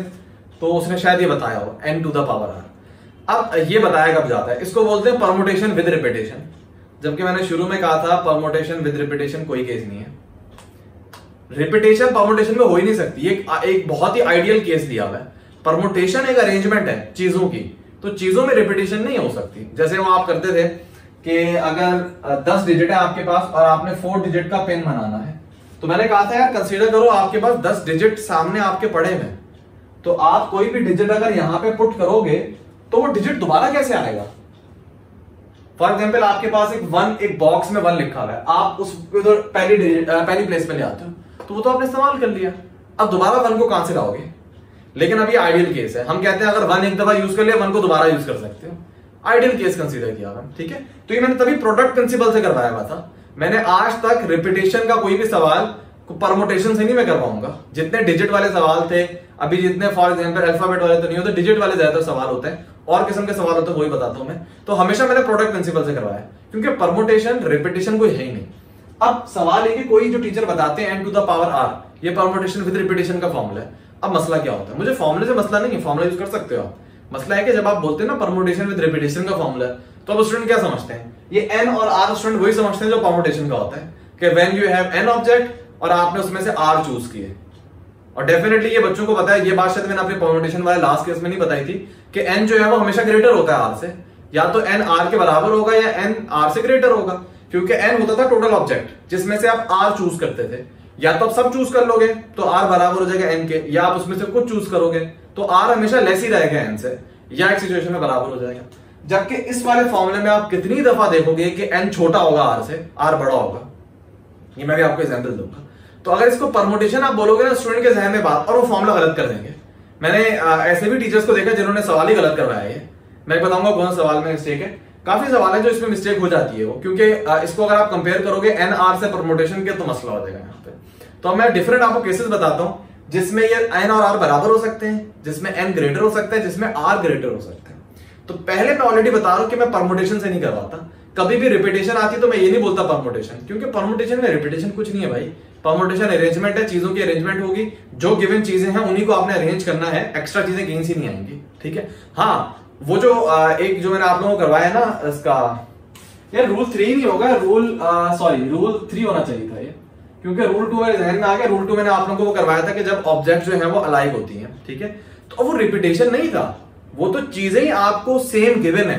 तो उसने शायद ये बताया हो N to the power R अब ये बताया कब जाता है? इसको बोलते हैं परमोटेशन विद रिपीटेशन जबकि मैंने शुरू में कहा था परमोटेशन विद रिपीटेशन कोई केस नहीं है। रिपीटेशन परमोटेशन में हो ही नहीं सकती। एक, एक बहुत ही आइडियल केस दिया हुआ है। परमोटेशन एक अरेंजमेंट है चीज़ों की। तो चीज़ों में रिपीटेशन नहीं हो सकती। जैसे वो आप करते थे कि अगर दस डिजिट है आपके पास और आपने फोर डिजिट का पेन बनाना है। तो मैंने कहा था, यार कंसीडर करो, आपके पास दस डिजिट सामने आपके पड़े हुए तो आप कोई भी डिजिट अगर यहाँ पे पुट करोगे तो वो डिजिट दोबारा कैसे आएगा? फॉर एग्ज़ाम्पल आपके पास एक वन एक बॉक्स में वन लिखा हुआ है। आप उस पहली डिजिट पहली प्लेस पे ले आते हो। तो वो तो आपने इस्तेमाल कर लिया। अब दोबारा वन को कहाँ से लाओगे? लेकिन अभी आइडियल केस है। हम कहते हैं, अगर वन एक दफ़ा यूज़ कर लिया वन को दोबारा यूज़ कर सकते हो। आइडियल केस कंसीडर किया हम ठीक है? तो ये मैंने तभी प्रोडक्ट प्रिंसिपल से करवाया हुआ था। मैंने आज तक रिपीटेशन का कोई भी सवाल को परमोटेशन से नहीं मैं करवाऊँगा। जितने डिजिट वाले सवाल थे, अभी जितने फॉर एग्ज़ाम्पल अल्फ़ाबेट वाले तो नहीं होते डिजिट वाले ज़्यादा सवाल होते हैं। और किस्म के सवाल होते वही बताता हूँ मैं। तो हमेशा मैंने प्रोडक्ट प्रिंसिपल से करवाया, क्योंकि परमोटेशन रिपीटेशन कोई है ही नहीं। अब सवाल है कि कोई जो टीचर बताते हैं N to the power R ये परमोटेशन विद रिपीटेशन का फॉर्मूला है। अब मसला क्या होता है? मुझे फॉर्मूले से मसला नहीं है फॉर्मूला यूज़ कर सकते हो आप। मसला है कि जब आप बोलते हैं ना परमोटेशन विद रिपीटेशन का फॉर्मूला तो अब स्टूडेंट क्या समझते हैं? ये एन और आर स्टूडेंट वही समझते हैं जो परमोटेशन का होता है, कि when you have N object और आपने उसमें से आर चूज़ किए। और डेफिनेटली ये बच्चों को पता है, ये बात शायद मैंने अपने परमोटेशन वाले लास्ट केस में नहीं बताई थी, कि एन जो है वो हमेशा ग्रेटर होता है आर से। या तो एन आर के बराबर होगा या एन आर से ग्रेटर होगा, क्योंकि एन होता था टोटल ऑब्जेक्ट जिसमें से आप आर चूज़ करते थे। या तो आप सब चूज़ कर लोगे तो आर बराबर हो जाएगा एन के या आप उसमें से कुछ चूज़ करोगे तो आर हमेशा लेस ही रहेगा एन से, या एक सिचुएशन में बराबर हो जाएगा। जबकि इस वाले फॉर्मूले में आप कितनी दफ़ा देखोगे कि एन छोटा होगा आर से आर बड़ा होगा। ये मैं भी आपको एग्ज़ाम्पल दूँगा। तो अगर इसको परमोटेशन आप बोलोगे ना स्टूडेंट के जहन में बात, और वो फॉर्मूला गलत कर देंगे। मैंने ऐसे भी टीचर्स को देखा जिन्होंने सवाल ही गलत करवाया है। मैं बताऊँगा कौन सवाल में मिस्टेक है। काफ़ी सवाल है जो इसमें मिस्टेक हो जाती है वो, क्योंकि इसको अगर आप कंपेयर करोगे एन आर से प्रमोटेशन के तो मसला हो जाएगा यहाँ पे। तो मैं डिफरेंट आपको केसेस बताता हूँ, जिसमें ये एन और आर बराबर हो सकते हैं, जिसमें एन ग्रेटर हो सकता है, जिसमें आर ग्रेटर हो सकता है। तो पहले मैं ऑलरेडी बता रहा हूँ कि मैं परमोटेशन से नहीं करवाता कभी भी रिपीटेशन आती तो मैं ये नहीं बोलता परमोटेशन क्योंकि परमोटेशन में रिपीटेशन कुछ नहीं है भाई। परमोटेशन अरेंजमेंट है, चीज़ों की अरेंजमेंट होगी, जो गिवन चीज़ें हैं, उन्हीं को आपने अरेंज करना है एक्स्ट्रा चीज़ें कहीं से नहीं आएँगी, ठीक है? हाँ वो जो एक जो मैंने आप लोगों को करवाया ना, इसका, यार रूल थ्री नहीं होगा रूल सॉरी रूल थ्री होना चाहिए था ये। क्योंकि रूल टू मेरे जहन में आ गया रूल टू मैंने आप लोगों को वो करवाया था कि जब ऑब्जेक्ट जो है वो अलाइक होती है, ठीक है? तो वो रिपीटेशन नहीं था। वो तो चीज़ें ही आपको सेम गिवन है।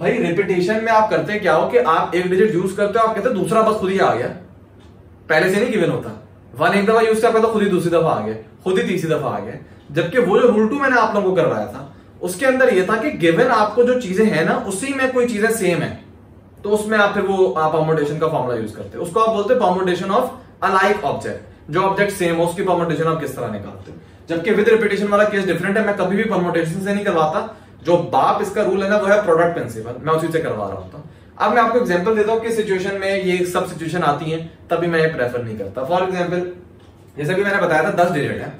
भाई रिपीटेशन में आप करते क्या हो कि आप एक डिजिट यूज़ करते हो, आप कहते दूसरा बस खुद ही आ गया। पहले से नहीं गिवन होता। वन एक दफ़ा यूज़ करता तो खुद ही दूसरी दफ़ा आ गया। खुद ही तीसरी दफ़ा आ गया। जबकि वो जो रूल टू मैंने आप लोगों को करवाया था उसके अंदर ये था कि गिवन आपको जो चीज़ें हैं ना, उसी में कोई चीज़ें सेम है। तो उसमें आप फिर वो परमोटेशन का फॉर्मुला यूज़ करते हैं। उसको आप बोलते हैं परमोटेशन ऑफ़ अलाइक ऑब्जेक्ट जो ऑब्जेक्ट सेम हो, उसकी परमोटेशन आप किस तरह निकालते हो। जबकि विद रिपीटेशन वाला केस डिफरेंट है, मैं कभी भी परमोटेशन से नहीं करवाता। जो बाप इसका रूल है ना, वो है प्रोडक्ट प्रिंसिपल मैं उसी से करवा रहा हूँ। अब मैं आपको एग्जांपल देता हूँ कि सिचुएशन में ये सब सिचुएशन आती है, तभी मैं ये प्रेफर नहीं करता। फॉर एग्ज़ाम्पल जैसे कि मैंने बताया था दस डिजिट है।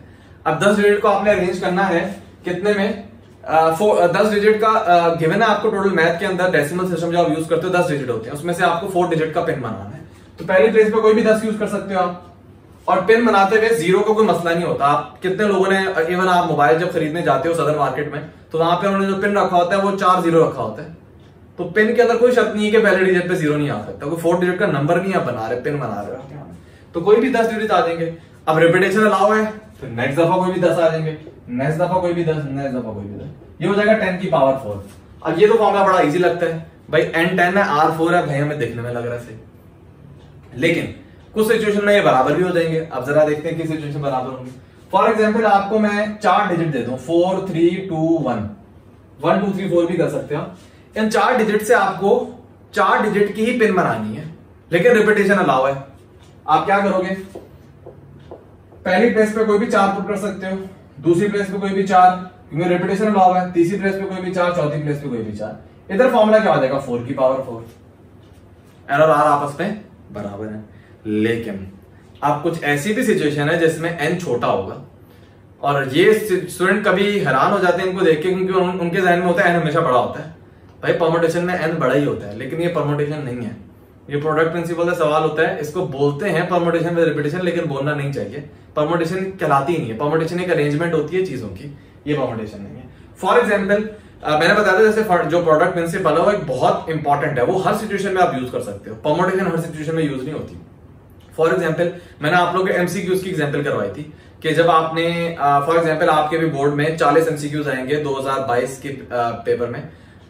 अब दस डिजिट को आपने अरेंज करना है कितने में? दस डिजिट का गिवन है आपको टोटल मैथ के अंदर डेसिमल सिस्टम जो आप यूज़ करते हो, दस डिजिट होते हैं। उसमें से आपको फोर डिजिट का पिन बनाना है। तो पहली प्लेस पे कोई भी दस यूज़ कर सकते हो आप। और पिन बनाते हुए ज़ीरो का को कोई मसला नहीं होता। आप कितने लोगों ने इवन आप मोबाइल जब खरीदने जाते हो सदर मार्केट में तो वहाँ पे उन्होंने जो पिन रखा होता है, वो चार ज़ीरो रखा होता है। तो पिन के अंदर कोई शर्त नहीं है कि पहले डिजिट पे ज़ीरो नहीं आ सकता। कोई फोर डिजिट का नंबर नहीं आप बना रहे पिन बना रहे हो। तो कोई भी दस डिजिट आ जाएँगे। अब रिपीटेशन अलाउ है। फिर नेक्स्ट दफ़ा कोई भी दस आ जाएँगे। नेक्स्ट दफ़ा कोई भी दस नेक्स्ट दफ़ा कोई भी दस। ये हो जाएगा टेन की पावर फोर अब ये तो फॉर्मुला बड़ा इजी लगता है। भाई एन टेन है आर फोर है, भाई, हमें देखने में लग रहा है लेकिन, कुछ सिचुएशन में ये बराबर भी हो जाएँगे। अब जरा देखते हैं कि सिचुएशन बराबर होंगे। फॉर एग्ज़ाम्पल आपको मैं चार डिजिट दे दूँ। Four three two one one two three four भी कर सकते हो इन चार डिजिट से आपको चार डिजिट की ही पिन बनानी है। लेकिन रिपीटेशन अलाउ है। आप क्या करोगे? पहली प्लेस पे कोई भी चार पुट कर सकते हो दूसरी प्लेस पे कोई भी चार क्योंकि रिपीटेशन अलाउ है तीसरी प्लेस पे कोई भी चार चौथी प्लेस पे कोई भी चार। इधर फॉर्मूला क्या हो जाएगा? फोर की पावर फोर एरर आर आपस में बराबर है। लेकिन अब कुछ ऐसी भी सिचुएशन है जिसमें एन छोटा होगा। और ये स्टूडेंट कभी हैरान हो जाते हैं इनको देख के क्योंकि उन, उनके जहन में होता है एन हमेशा बड़ा होता है। भाई परमोटेशन में एन बड़ा ही होता है लेकिन ये परमोटेशन नहीं है। ये प्रोडक्ट प्रिंसिपल का सवाल होता है, इसको बोलते हैं परमोटेशन में रिपीटेशन लेकिन बोलना नहीं चाहिए। परमोटेशन कहलाती ही नहीं है। परमोटेशन एक अरेंजमेंट होती है चीज़ों की। ये परमोटेशन नहीं है। फॉर एग्ज़ाम्पल मैंने बताया था जैसे जो प्रोडक्ट प्रिंसिपल है, वो एक बहुत इंपॉर्टेंट है। वो हर सिचुएशन में आप यूज़ कर सकते हो। परमोटेशन हर सिचुएशन में यूज़ नहीं होती। फॉर एग्ज़ाम्पल मैंने आप लोगों एमसीक्यूज की एग्ज़ाम्पल करवाई थी, कि जब आपने फॉर एग्ज़ाम्पल आपके भी बोर्ड में 40 एमसीक्यूज आएँगे 2022 के पेपर में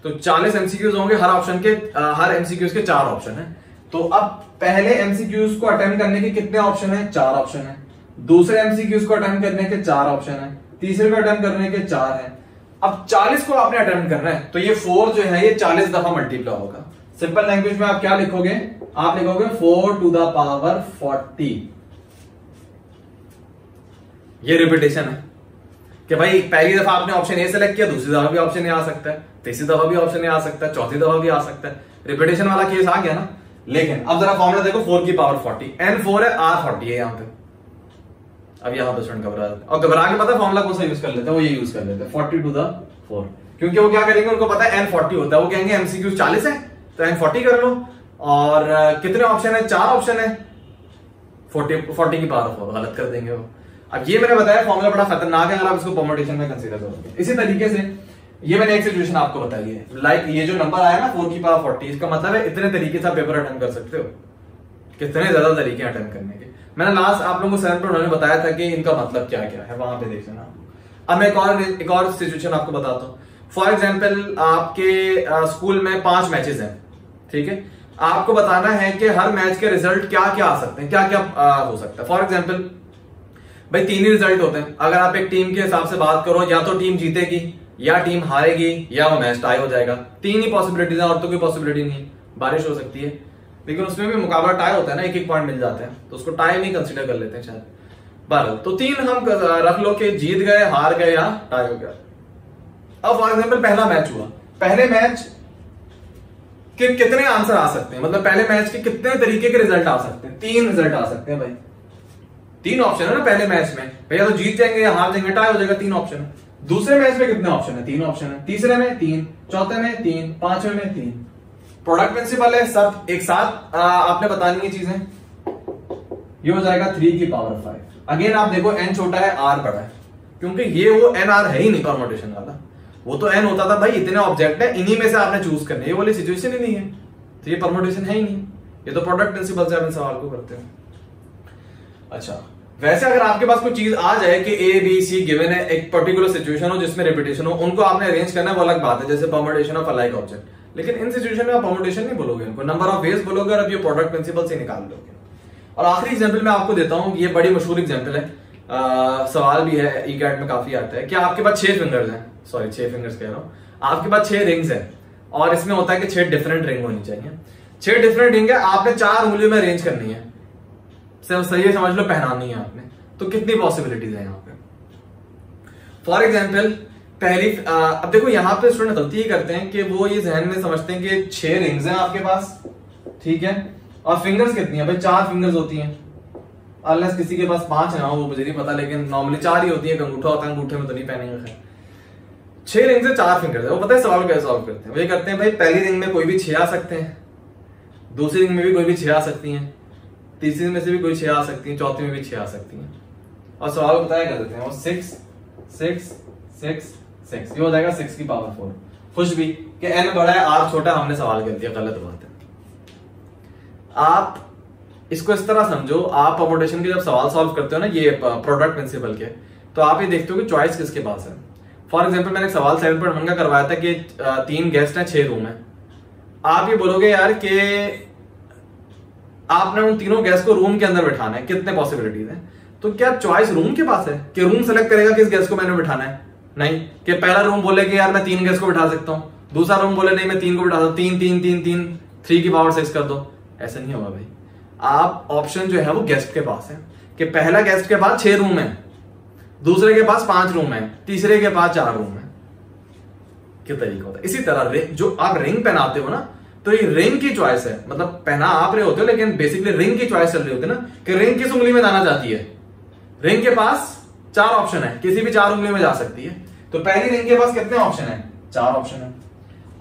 तो 40 एमसीक्यूज होंगे हर ऑप्शन के हर एमसीक्यूज के चार ऑप्शन है। तो अब पहले एमसीक्यूज को अटेम्प्ट करने के कितने ऑप्शन है? चार ऑप्शन है। दूसरे एमसीक्यूज को अटेम्प्ट करने के चार ऑप्शन है। तीसरे को अटेम्प्ट करने के चार है। अब 40 को आपने अटेम्प्ट करना है तो ये फोर जो है, ये 40 दफ़ा मल्टीप्लाई होगा। सिंपल लैंग्वेज में आप क्या लिखोगे? आप लिखोगे four to the power forty ये रिपीटेशन है कि भाई, पहली दफ़ा आपने ऑप्शन ए सेलेक्ट किया, दूसरी दफ़ा भी ऑप्शन ए आ सकता है, तीसरी दफ़ा भी ऑप्शन ए आ सकता है, चौथी दफ़ा भी आ सकता है। रिपीटेशन वाला केस आ गया ना? लेकिन, अब जरा फॉर्मुला देखो फोर की पावर फोर्टी एन फोर है आर फोर्टी है यहाँ पे। अब यहाँ पे स्टूडेंट घबरा और घबरा के पता फॉर्मुला कौन सा यूज़ कर लेते हैं? वो ये यूज़ कर लेते हैं। फोर्टी टू द फोर क्योंकि वो क्या करेंगे? उनको पता है एन फोर्टी होता है। वो कहेंगे एमसीक्यू चालीस है तो एन फोर्टी कर लो। और कितने ऑप्शन है? चार ऑप्शन है। फोर्टी फोर्टी की पावर फोर गलत कर देंगे वो। अब ये मैंने बताया फॉर्मुला बड़ा खतरनाक है, अगर आप इसको परमोटेशन में कंसीडर करोगे। इसी तरीके से ये मैंने एक सिचुएशन आपको बताई है। लाइक ये जो नंबर आया ना फोर की पावर फोर्टी इसका मतलब है इतने तरीके से आप पेपर अटेंड कर सकते हो। कितने ज़्यादा तरीके अटेंड करने के। मैंने लास्ट आप लोगों को सेवन पर उन्होंने बताया था कि इनका मतलब क्या क्या है वहाँ पे देख लेना अब मैं एक और एक और सिचुएशन आपको बताता हूँ। फॉर एग्ज़ाम्पल आपके स्कूल में पाँच मैचेस हैं ठीक है? आपको बताना है कि हर मैच के रिज़ल्ट क्या क्या आ सकते हैं क्या क्या आ, हो सकता है। फॉर एग्ज़ाम्पल भाई तीन ही रिज़ल्ट होते हैं। अगर आप एक टीम के हिसाब से बात करो या तो टीम जीतेगी या टीम हारेगी, या वो मैच टाई हो जाएगा। तीन ही पॉसिबिलिटीज है और तो कोई पॉसिबिलिटी नहीं। बारिश हो सकती है। लेकिन उसमें भी मुकाबला टाई होता है ना एक एक पॉइंट मिल जाते हैं। तो उसको टाई नहीं कंसिडर कर लेते हैं शायद। बारह तो तीन हम रख लो कि जीत गए, हार गए या टाई हो गया। अब फॉर एग्ज़ाम्पल पहला मैच हुआ। पहले मैच के कितने आंसर आ सकते हैं? मतलब पहले मैच के कितने तरीके के रिज़ल्ट आ सकते हैं? तीन रिज़ल्ट आ सकते हैं भाई। तीन ऑप्शन है ना पहले मैच में। भैया तो जीत जाएँगे या हार जाएँगे टाई हो जाएगा, तीन ऑप्शन है दूसरे मैच में कितने ऑप्शन है? तीन ऑप्शन है। तीसरे में तीन चौथे में तीन पांचवे में तीन। प्रोडक्ट प्रिंसिपल है सब एक साथ। आ, आपने बतानी है चीज़ें? ये हो जाएगा थ्री की पावर फाइव अगेन आप देखो एन छोटा है आर बड़ा है। क्योंकि ये वो एन आर है ही नहीं परमोटेशन वाला। वो तो एन होता था भाई इतने ऑब्जेक्ट है इन्हीं में से आपने चूज़ करने ये वाली सिचुएशन ही नहीं है। तो ये परमोटेशन है ही नहीं। ये तो प्रोडक्ट प्रिंसिपल से अपन सवाल को करते हैं। अच्छा वैसे अगर आपके पास कोई चीज़ आ जाए कि ए बी सी गिवन है एक पर्टिकुलर सिचुएशन हो जिसमें रिपीटेशन हो उनको आपने अरेंज करना है वो अलग बात है जैसे परमोटेशन ऑफ़ अलाइक ऑब्जेक्ट लेकिन इन सिचुएशन में आप नहीं बोलोगे उनको. नंबर ऑफ़ वेज बोलोगे और अब ये प्रोडक्ट प्रिंसिपल से निकाल लोगे. और आखिरी एग्ज़ाम्पल मैं आपको देता हूँ ये बड़ी मशहूर एग्ज़ाम्पल है. आ, सवाल भी है ई कैट में काफ़ी आता है कि आपके पास छह फिंगर्स हैं. सॉरी छह फिंगर्स कह रहा हूँ. आपके पास छह रिंग्स है. और इसमें होता है कि छह डिफरेंट रिंग होनी चाहिए. छह डिफरेंट रिंग है आपने चार उंगलियों में अरेंज करनी है. सही है समझ लो पहनानी है आपने। तो कितनी पॉसिबिलिटीज है यहाँ पे? फॉर एग्ज़ाम्पल पहली अब देखो यहाँ पे स्टूडेंट गलती ही करते हैं कि वो ये जहन में समझते हैं कि छह रिंग्स हैं आपके पास, ठीक है? और फिंगर्स कितनी है? भाई चार फिंगर्स होती हैं। अनलेस किसी के पास पाँच ना वो मुझे नहीं पता, लेकिन नॉर्मली चार ही होती है अंगूठा होता है, अंगूठे में तो नहीं पहनेंगे, खैर। छह रिंग से चार फिंगर है। वो पता है सवाल कैसे सॉल्व करते हैं। वो ये करते हैं, भाई पहली रिंग में कोई भी छह आ सकते हैं। दूसरी रिंग में भी कोई भी छह आ सकती हैं। तीसरी में से भी कोई छह आ सकती है, चौथी में भी छह आ सकती हैं। और सवाल बताया कर देते हैं? सिक्स सिक्स सिक्स सिक्स ये हो जाएगा सिक्स की पावर फोर खुश भी कि एन बड़ा है आर छोटा हमने सवाल कर दिया, गलत बात है। आप इसको इस तरह समझो, आप परमोटेशन के जब सवाल सॉल्व करते हो ना, ये प्रोडक्ट प्रिंसिपल के तो आप ये देखते हो कि चॉइस किसके पास है। फॉर एग्ज़ाम्पल मैंने सवाल सेवन पॉइंट वन का करवाया था कि तीन गेस्ट हैं, छह रूम है। आप ये बोलोगे, यार, कि आपने उन तीनों गेस्ट को रूम के अंदर बैठाना है, कितने पॉसिबिलिटीज है? तो क्या चॉइस रूम के पास है? कि रूम सेलेक्ट करेगा किस गेस्ट को मैंने बिठाना है? नहीं। कि पहला रूम बोले कि यार मैं तीन गेस्ट को बिठा सकता हूँ। दूसरा रूम बोले, नहीं, मैं तीन को बिठा सकता तीन तीन तीन तीन थ्री की पावर सिक्स कर दो। ऐसा नहीं होगा भाई। आप ऑप्शन जो है वो गेस्ट के पास है। कि पहला गेस्ट के पास छह रूम है। दूसरे के पास पाँच रूम है। तीसरे के पास चार रूम है। क्या तरीका होता है? इसी तरह जो आप रिंग पहनाते हो ना तो ये रिंग की चॉइस है। मतलब पहना आप रहे होते हो, लेकिन बेसिकली रिंग की चॉइस चल रही होती है ना, कि रिंग किस उंगली में जाना चाहती है? रिंग के पास चार ऑप्शन है। किसी भी चार उंगली में जा सकती है। तो पहली रिंग के पास कितने ऑप्शन है? चार ऑप्शन है।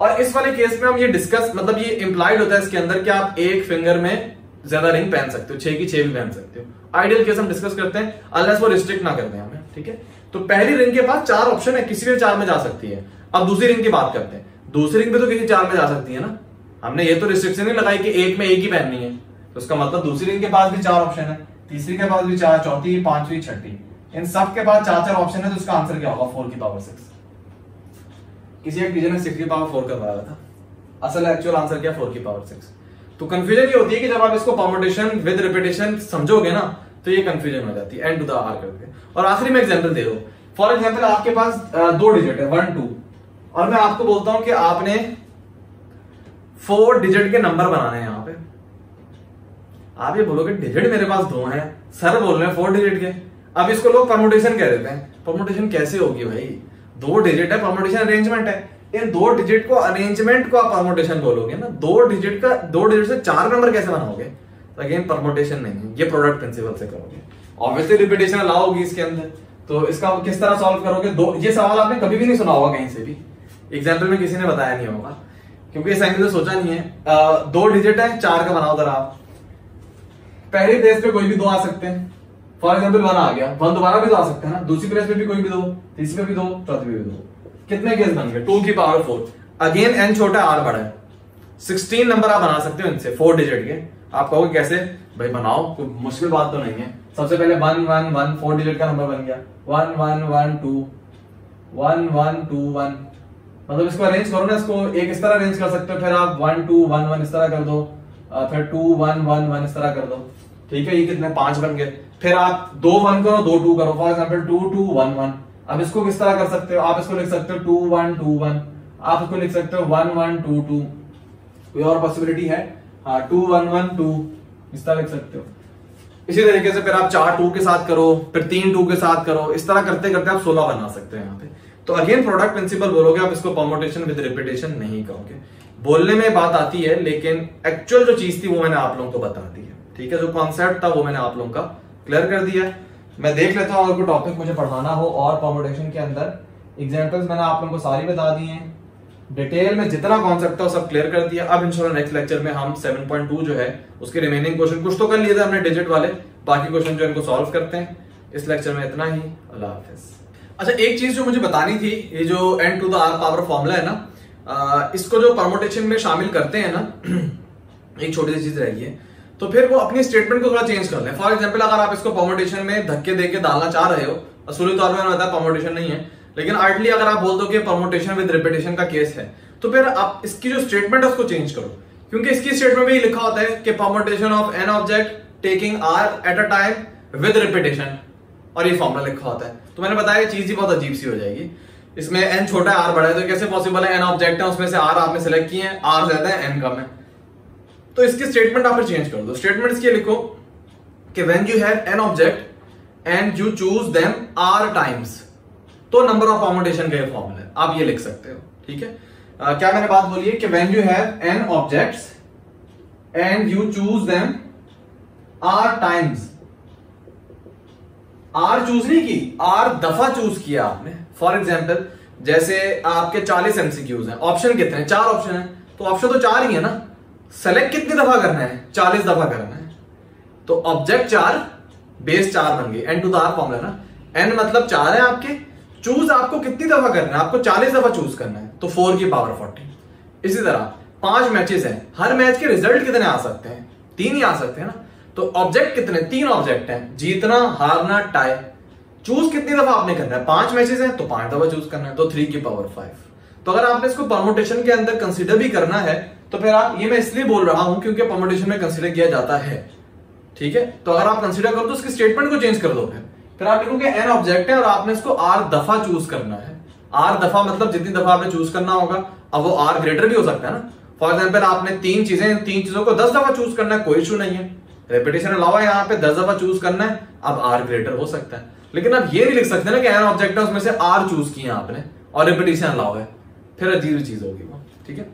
और इस वाले केस में हम ये डिस्कस मतलब ये इंप्लाइड होता है इसके अंदर कि आप एक फिंगर में ज़्यादा रिंग पहन सकते हो, छह की छह भी पहन सकते हो। आइडियल केस हम डिस्कस करते हैं अनलेस वो रिस्ट्रिक्ट ना करते हैं हमें, ठीक है? तो पहली रिंग के पास चार ऑप्शन है, किसी भी चार में जा सकती है। अब दूसरी रिंग की बात करते हैं। दूसरी रिंग में तो किसी चार में जा सकती है ना? हमने ये तो रिस्ट्रिक्शन नहीं लगाई कि एक में एक ही पहननी है। तो उसका मतलब दूसरी रिंग के पास भी चार ऑप्शन है। तीसरी के पास भी चार, चौथी, पांचवी, छठी। इन सब के बाद चार चार ऑप्शन है तो उसका आंसर क्या होगा? फोर की पावर सिक्स किसी एक टीचर ने सिक्स की पावर फोर करवाया था। असल एक्चुअल आंसर क्या फोर की पावर सिक्स तो कंफ्यूजन ये होती है कि जब आप इसको परमोटेशन विद रिपीटेशन समझोगे ना तो ये कंफ्यूजन हो जाती है। एंड टू द आर करके। और आखिरी में एग्ज़ाम्पल दे दो। फॉर एग्जांपल आपके पास दो डिजिट है। वन टू और मैं आपको बोलता हूँ कि आपने फोर डिजिट के नंबर बनाने हैं यहाँ पे। आप ये बोलोगे, डिजिट मेरे पास दो हैं। सर बोल रहे हैं, फोर डिजिट के। अब इसको लोग परमोटेशन कह देते हैं। परमोटेशन कैसे होगी भाई? दो डिजिट है परमोटेशन अरेंजमेंट है। इन दो डिजिट को अरेंजमेंट को आप परमोटेशन बोलोगे ना, दो डिजिट का, दो डिजिट से चार नंबर कैसे बनाओगे? अगेन परमोटेशन नहीं है, ये प्रोडक्ट प्रिंसिपल से करोगे। ऑब्वियसली रिपीटेशन अलाउ होगी इसके अंदर। तो इसका किस तरह सॉल्व करोगे? दो, ये सवाल आपने कभी भी नहीं सुना होगा कहीं से भी। एग्ज़ाम्पल में किसी ने बताया नहीं होगा। क्योंकि इस एंगल से सोचा नहीं है। आ, दो डिजिट है चार का बनाओ जरा आप। पहली प्लेस पे कोई भी दो आ सकते हैं। फॉर एग्ज़ाम्पल वन आ गया। वन दोबारा भी तो आ सकते हैं ना। दूसरी प्लेस पे भी कोई भी दो तीसरी पे भी दो चौथी पे भी दो। कितने केस बन गए? टू की पावर फोर अगेन एन छोटा आर बड़ा है। सिक्सटीन नंबर आप बना सकते हो इनसे फोर डिजिट के। आप कहोगे कैसे? भाई बनाओ कोई मुश्किल बात तो नहीं है। सबसे पहले one one one four digit का नंबर बन गया। One one one two one one two one मतलब इसको अरेंज करो ना इसको, एक इस तरह अरेंज कर सकते हो, फिर आप वन टू वन वन इस तरह कर दो। फिर टू वन वन वन इस तरह कर दो। ठीक है, ये कितने? पाँच बन गए। फिर आप दो वन करो, दो टू करो। For example two two one one अब इसको किस तरह कर सकते हो? आप इसको लिख सकते हो टू वन टू वन आप इसको लिख सकते हो वन वन टू टू कोई और पॉसिबिलिटी है? हाँ टू वन वन टू इस तरह लिख सकते हो। इसी तरीके से फिर आप चार टू के साथ करो, फिर तीन टू के साथ करो। इस तरह करते करते आप सोलह बना सकते हैं यहाँ पे। तो अगेन प्रोडक्ट प्रिंसिपल बोलोगे आप, इसको परमोटेशन विद रिपीटेशन नहीं कहोगे। बोलने में बात आती है, लेकिन एक्चुअल जो चीज़ थी, वो मैंने आप लोगों को बता दी है। ठीक है, जो कॉन्सेप्ट था, वो मैंने आप लोगों का क्लियर कर दिया मैं देख लेता हूँ, अगर कोई टॉपिक मुझे पढ़ाना हो, और परमोटेशन के अंदर एग्जाम्पल्स मैंने आप लोगों को सारी बता दी हैं। डिटेल में जितना कॉन्सेप्ट था सब क्लियर कर दिया। अब इंशाल्लाह नेक्स्ट लेक्चर में हम 7.2 जो है, उसके रिमेनिंग क्वेश्चन कुछ तो कर लिए थे हमने डिजिट वाले। बाकी क्वेश्चन जो इनको सॉल्व करते हैं। इस लेक्चर में इतना ही। अल्लाह हाफिज। अच्छा एक चीज़ जो मुझे बतानी थी, ये जो N to the R power formula है ना इसको जो परमोटेशन में शामिल करते हैं ना, एक छोटी सी चीज़ रहेगी तो फिर वो अपनी स्टेटमेंट को थोड़ा चेंज कर ले। फॉर एग्ज़ाम्पल अगर आप इसको परमोटेशन में धक्के दे के डालना चाह रहे हो असूली तौर पर बताया परमोटेशन नहीं है, लेकिन आर्टली अगर आप बोल दो कि परमोटेशन विद रिपीटेशन का केस है तो फिर आप इसकी जो स्टेटमेंट है उसको चेंज करो। क्योंकि इसकी स्टेटमेंट में ही लिखा होता है कि permutation of N object taking R at a time with repetition और ये फॉर्मुला लिखा होता है। तो मैंने बताया चीज़ ही बहुत अजीब सी हो जाएगी। इसमें एन छोटा है आर बड़ा है तो कैसे पॉसिबल है? एन ऑब्जेक्ट है उसमें से आर आपने सेलेक्ट किए हैं आर ज़्यादा है एन कम है। तो इसकी स्टेटमेंट आप चेंज कर दो। स्टेटमेंट इसकी लिखो कि when you have N object and you choose them R times तो नंबर ऑफ़ परमुटेशन का फॉर्मूला है। आप ये लिख सकते हो ठीक है? uh, क्या मैंने बात बोली है कि when you have N objects and you choose them R times R choose नहीं की आर दफ़ा चूज़ किया आपने। फॉर एग्ज़ाम्पल जैसे आपके 40 एमसीक्यूज हैं ऑप्शन कितने चार ऑप्शन है। तो ऑप्शन तो चार ही है ना। सेलेक्ट कितनी दफ़ा करना है? चालीस दफ़ा करना है। तो ऑब्जेक्ट चार बेस चार बन गई। N to the R formula ना। एन मतलब चार है आपके। चूज़ आपको कितनी दफ़ा करना है? आपको चालीस दफ़ा चूज़ करना है। तो फोर की पावर फोर्टी इसी तरह, पाँच मैचेस हैं। हर मैच के रिज़ल्ट कितने आ सकते हैं? तीन ही आ सकते हैं ना। तो ऑब्जेक्ट कितने? तीन ऑब्जेक्ट हैं। जीतना, हारना टाई चूज़ कितनी दफ़ा आपने करना है? पाँच मैचेस हैं तो पाँच दफ़ा चूज़ करना है। तो थ्री की पावर फाइव तो अगर आपने इसको परमोटेशन के अंदर कंसिडर भी करना है तो फिर आप, ये मैं इसलिए बोल रहा हूँ क्योंकि परमोटेशन में कंसिडर किया जाता है। ठीक है? तो अगर आप कंसिडर करो तो उसकी स्टेटमेंट को चेंज कर दो फिर आप लिखोगे एन ऑब्जेक्ट है और आपने इसको आर दफ़ा चूज़ करना है। आर दफ़ा मतलब जितनी दफ़ा आपने चूज़ करना होगा, अब वो आर ग्रेटर भी हो सकता है ना। फॉर एग्ज़ाम्पल आपने तीन चीज़ें, तीन चीज़ों को दस दफ़ा चूज़ करना है, कोई इशू नहीं है। रेपिटेशन अलावा यहाँ पे दस दफ़ा चूज़ करना है, अब आर ग्रेटर हो सकता है। लेकिन आप ये भी लिख सकते हैं ना कि एन ऑब्जेक्ट है, उसमें से आर चूज़ किया आपने, और रेपिटेशन अलावा है। फिर अजीब चीज़ होगी वो, ठीक है?